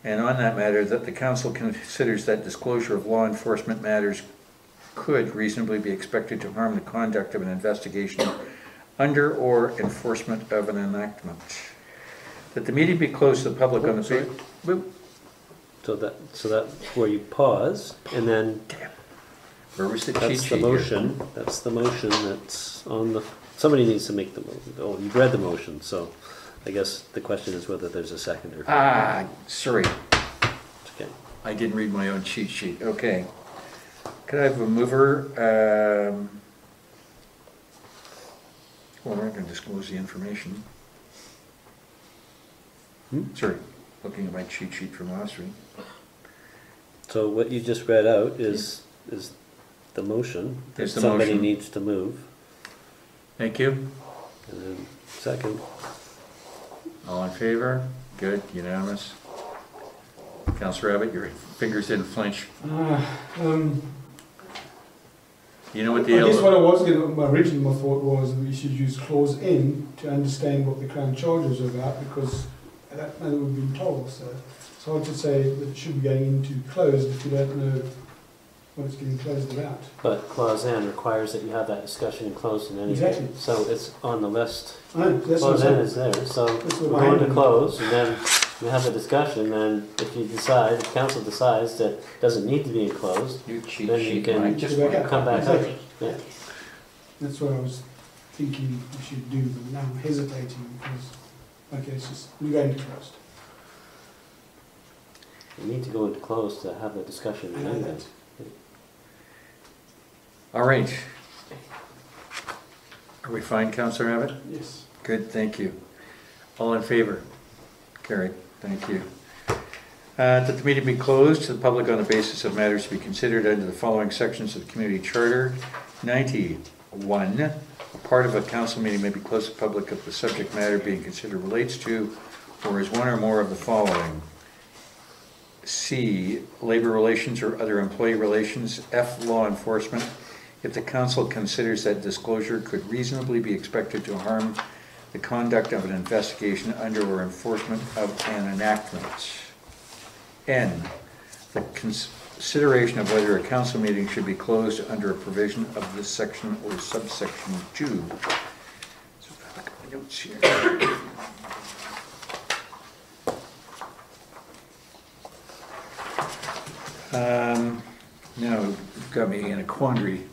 [SPEAKER 1] And on that matter, that the council considers that disclosure of law enforcement matters could reasonably be expected to harm the conduct of an investigation under or enforcement of an enactment. That the meeting be closed to the public on the.
[SPEAKER 2] Sorry.
[SPEAKER 1] Whoop,
[SPEAKER 2] So that, so that's where you pause, and then
[SPEAKER 1] Where was the cheat
[SPEAKER 2] that's
[SPEAKER 1] sheet
[SPEAKER 2] the
[SPEAKER 1] here?
[SPEAKER 2] motion, that's the motion that's on the, somebody needs to make the, mo- oh, you've read the motion, so I guess the question is whether there's a second or.
[SPEAKER 1] Ah, sorry,
[SPEAKER 2] Okay.
[SPEAKER 1] I didn't read my own cheat sheet, okay. Could I have a mover, um, well, we're not gonna disclose the information.
[SPEAKER 2] Hmm?
[SPEAKER 1] Sorry, looking at my cheat sheet from last week.
[SPEAKER 2] So what you just read out is, is the motion. that
[SPEAKER 1] Is the
[SPEAKER 2] Somebody
[SPEAKER 1] motion.
[SPEAKER 2] needs to move,
[SPEAKER 1] Thank you,
[SPEAKER 2] and then second.
[SPEAKER 1] all in favor? Good, unanimous. Counselor Abbott, your fingers didn't flinch.
[SPEAKER 4] Ah, um,
[SPEAKER 1] You know what
[SPEAKER 4] I
[SPEAKER 1] the,
[SPEAKER 4] guess what I was going my original thought was that we should use clause N to understand what the Crown charges are about because that matter we've been told. So it's hard to say that it should be going into closed if you don't know what it's getting closed about.
[SPEAKER 2] But clause N requires that you have that discussion closed in any
[SPEAKER 4] Exactly.
[SPEAKER 2] event. So it's on the list.
[SPEAKER 4] I know, that's
[SPEAKER 2] Clause N
[SPEAKER 4] saying.
[SPEAKER 2] is there, so we're going to close, and then we have a discussion, and if you decide, if council decides that it doesn't need to be enclosed,
[SPEAKER 1] your cheat
[SPEAKER 2] then you can-
[SPEAKER 1] I just
[SPEAKER 4] Go back
[SPEAKER 1] want
[SPEAKER 4] up.
[SPEAKER 2] come back up. Yeah.
[SPEAKER 4] That's what I was thinking we should do, but now I'm hesitating because, okay, it's just, we're going to closed.
[SPEAKER 2] You need to go into close to have the discussion.
[SPEAKER 4] I know
[SPEAKER 2] anyway.
[SPEAKER 4] that.
[SPEAKER 1] All right. Are we fine, Counselor Abbott?
[SPEAKER 4] Yes.
[SPEAKER 1] Good, thank you. All in favor? Carried, thank you. Uh, That the meeting be closed to the public on the basis of matters to be considered under the following sections of the Community Charter. 91, a part of a council meeting may be closed to public if the subject matter being considered relates to or is one or more of the following. C, labor relations or other employee relations. F, law enforcement. If the council considers that disclosure could reasonably be expected to harm the conduct of an investigation under or enforcement of an enactment. N, the consideration of whether a council meeting should be closed under a provision of this section or subsection two. So if I look at my notes here. Um, Now, you've got me in a quandary.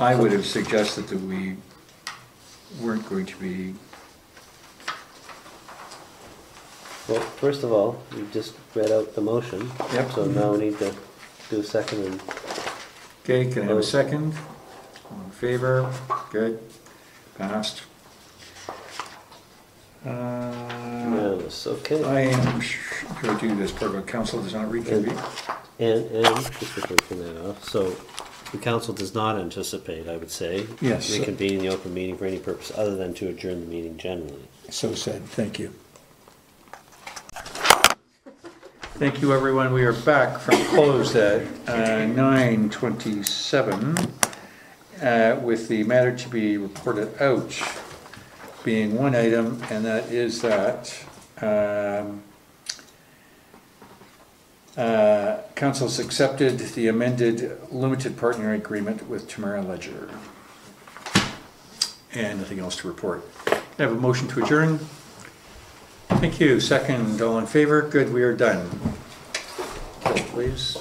[SPEAKER 1] I would have suggested that we weren't going to be,
[SPEAKER 2] well, first of all, you just read out the motion.
[SPEAKER 1] Yep.
[SPEAKER 2] So now we need to do a second and,
[SPEAKER 1] okay, can I have a second? All in favor? Good, passed. Uh,
[SPEAKER 2] unanimous, okay.
[SPEAKER 1] I am going to do this, council does not reconvene.
[SPEAKER 2] And, and, just before we turn that off, so the council does not anticipate, I would say.
[SPEAKER 1] Yes.
[SPEAKER 2] Reconvene the open meeting for any purpose other than to adjourn the meeting generally.
[SPEAKER 1] So said, thank you. Thank you, everyone. We are back from closed at uh, 9:27 uh, with the matter to be reported out being one item, and that is that um, uh, council's accepted the amended limited partner agreement with Tamara Ledger. And nothing else to report. I have a motion to adjourn. Thank you. Second, all in favor? Good, we are done. Please.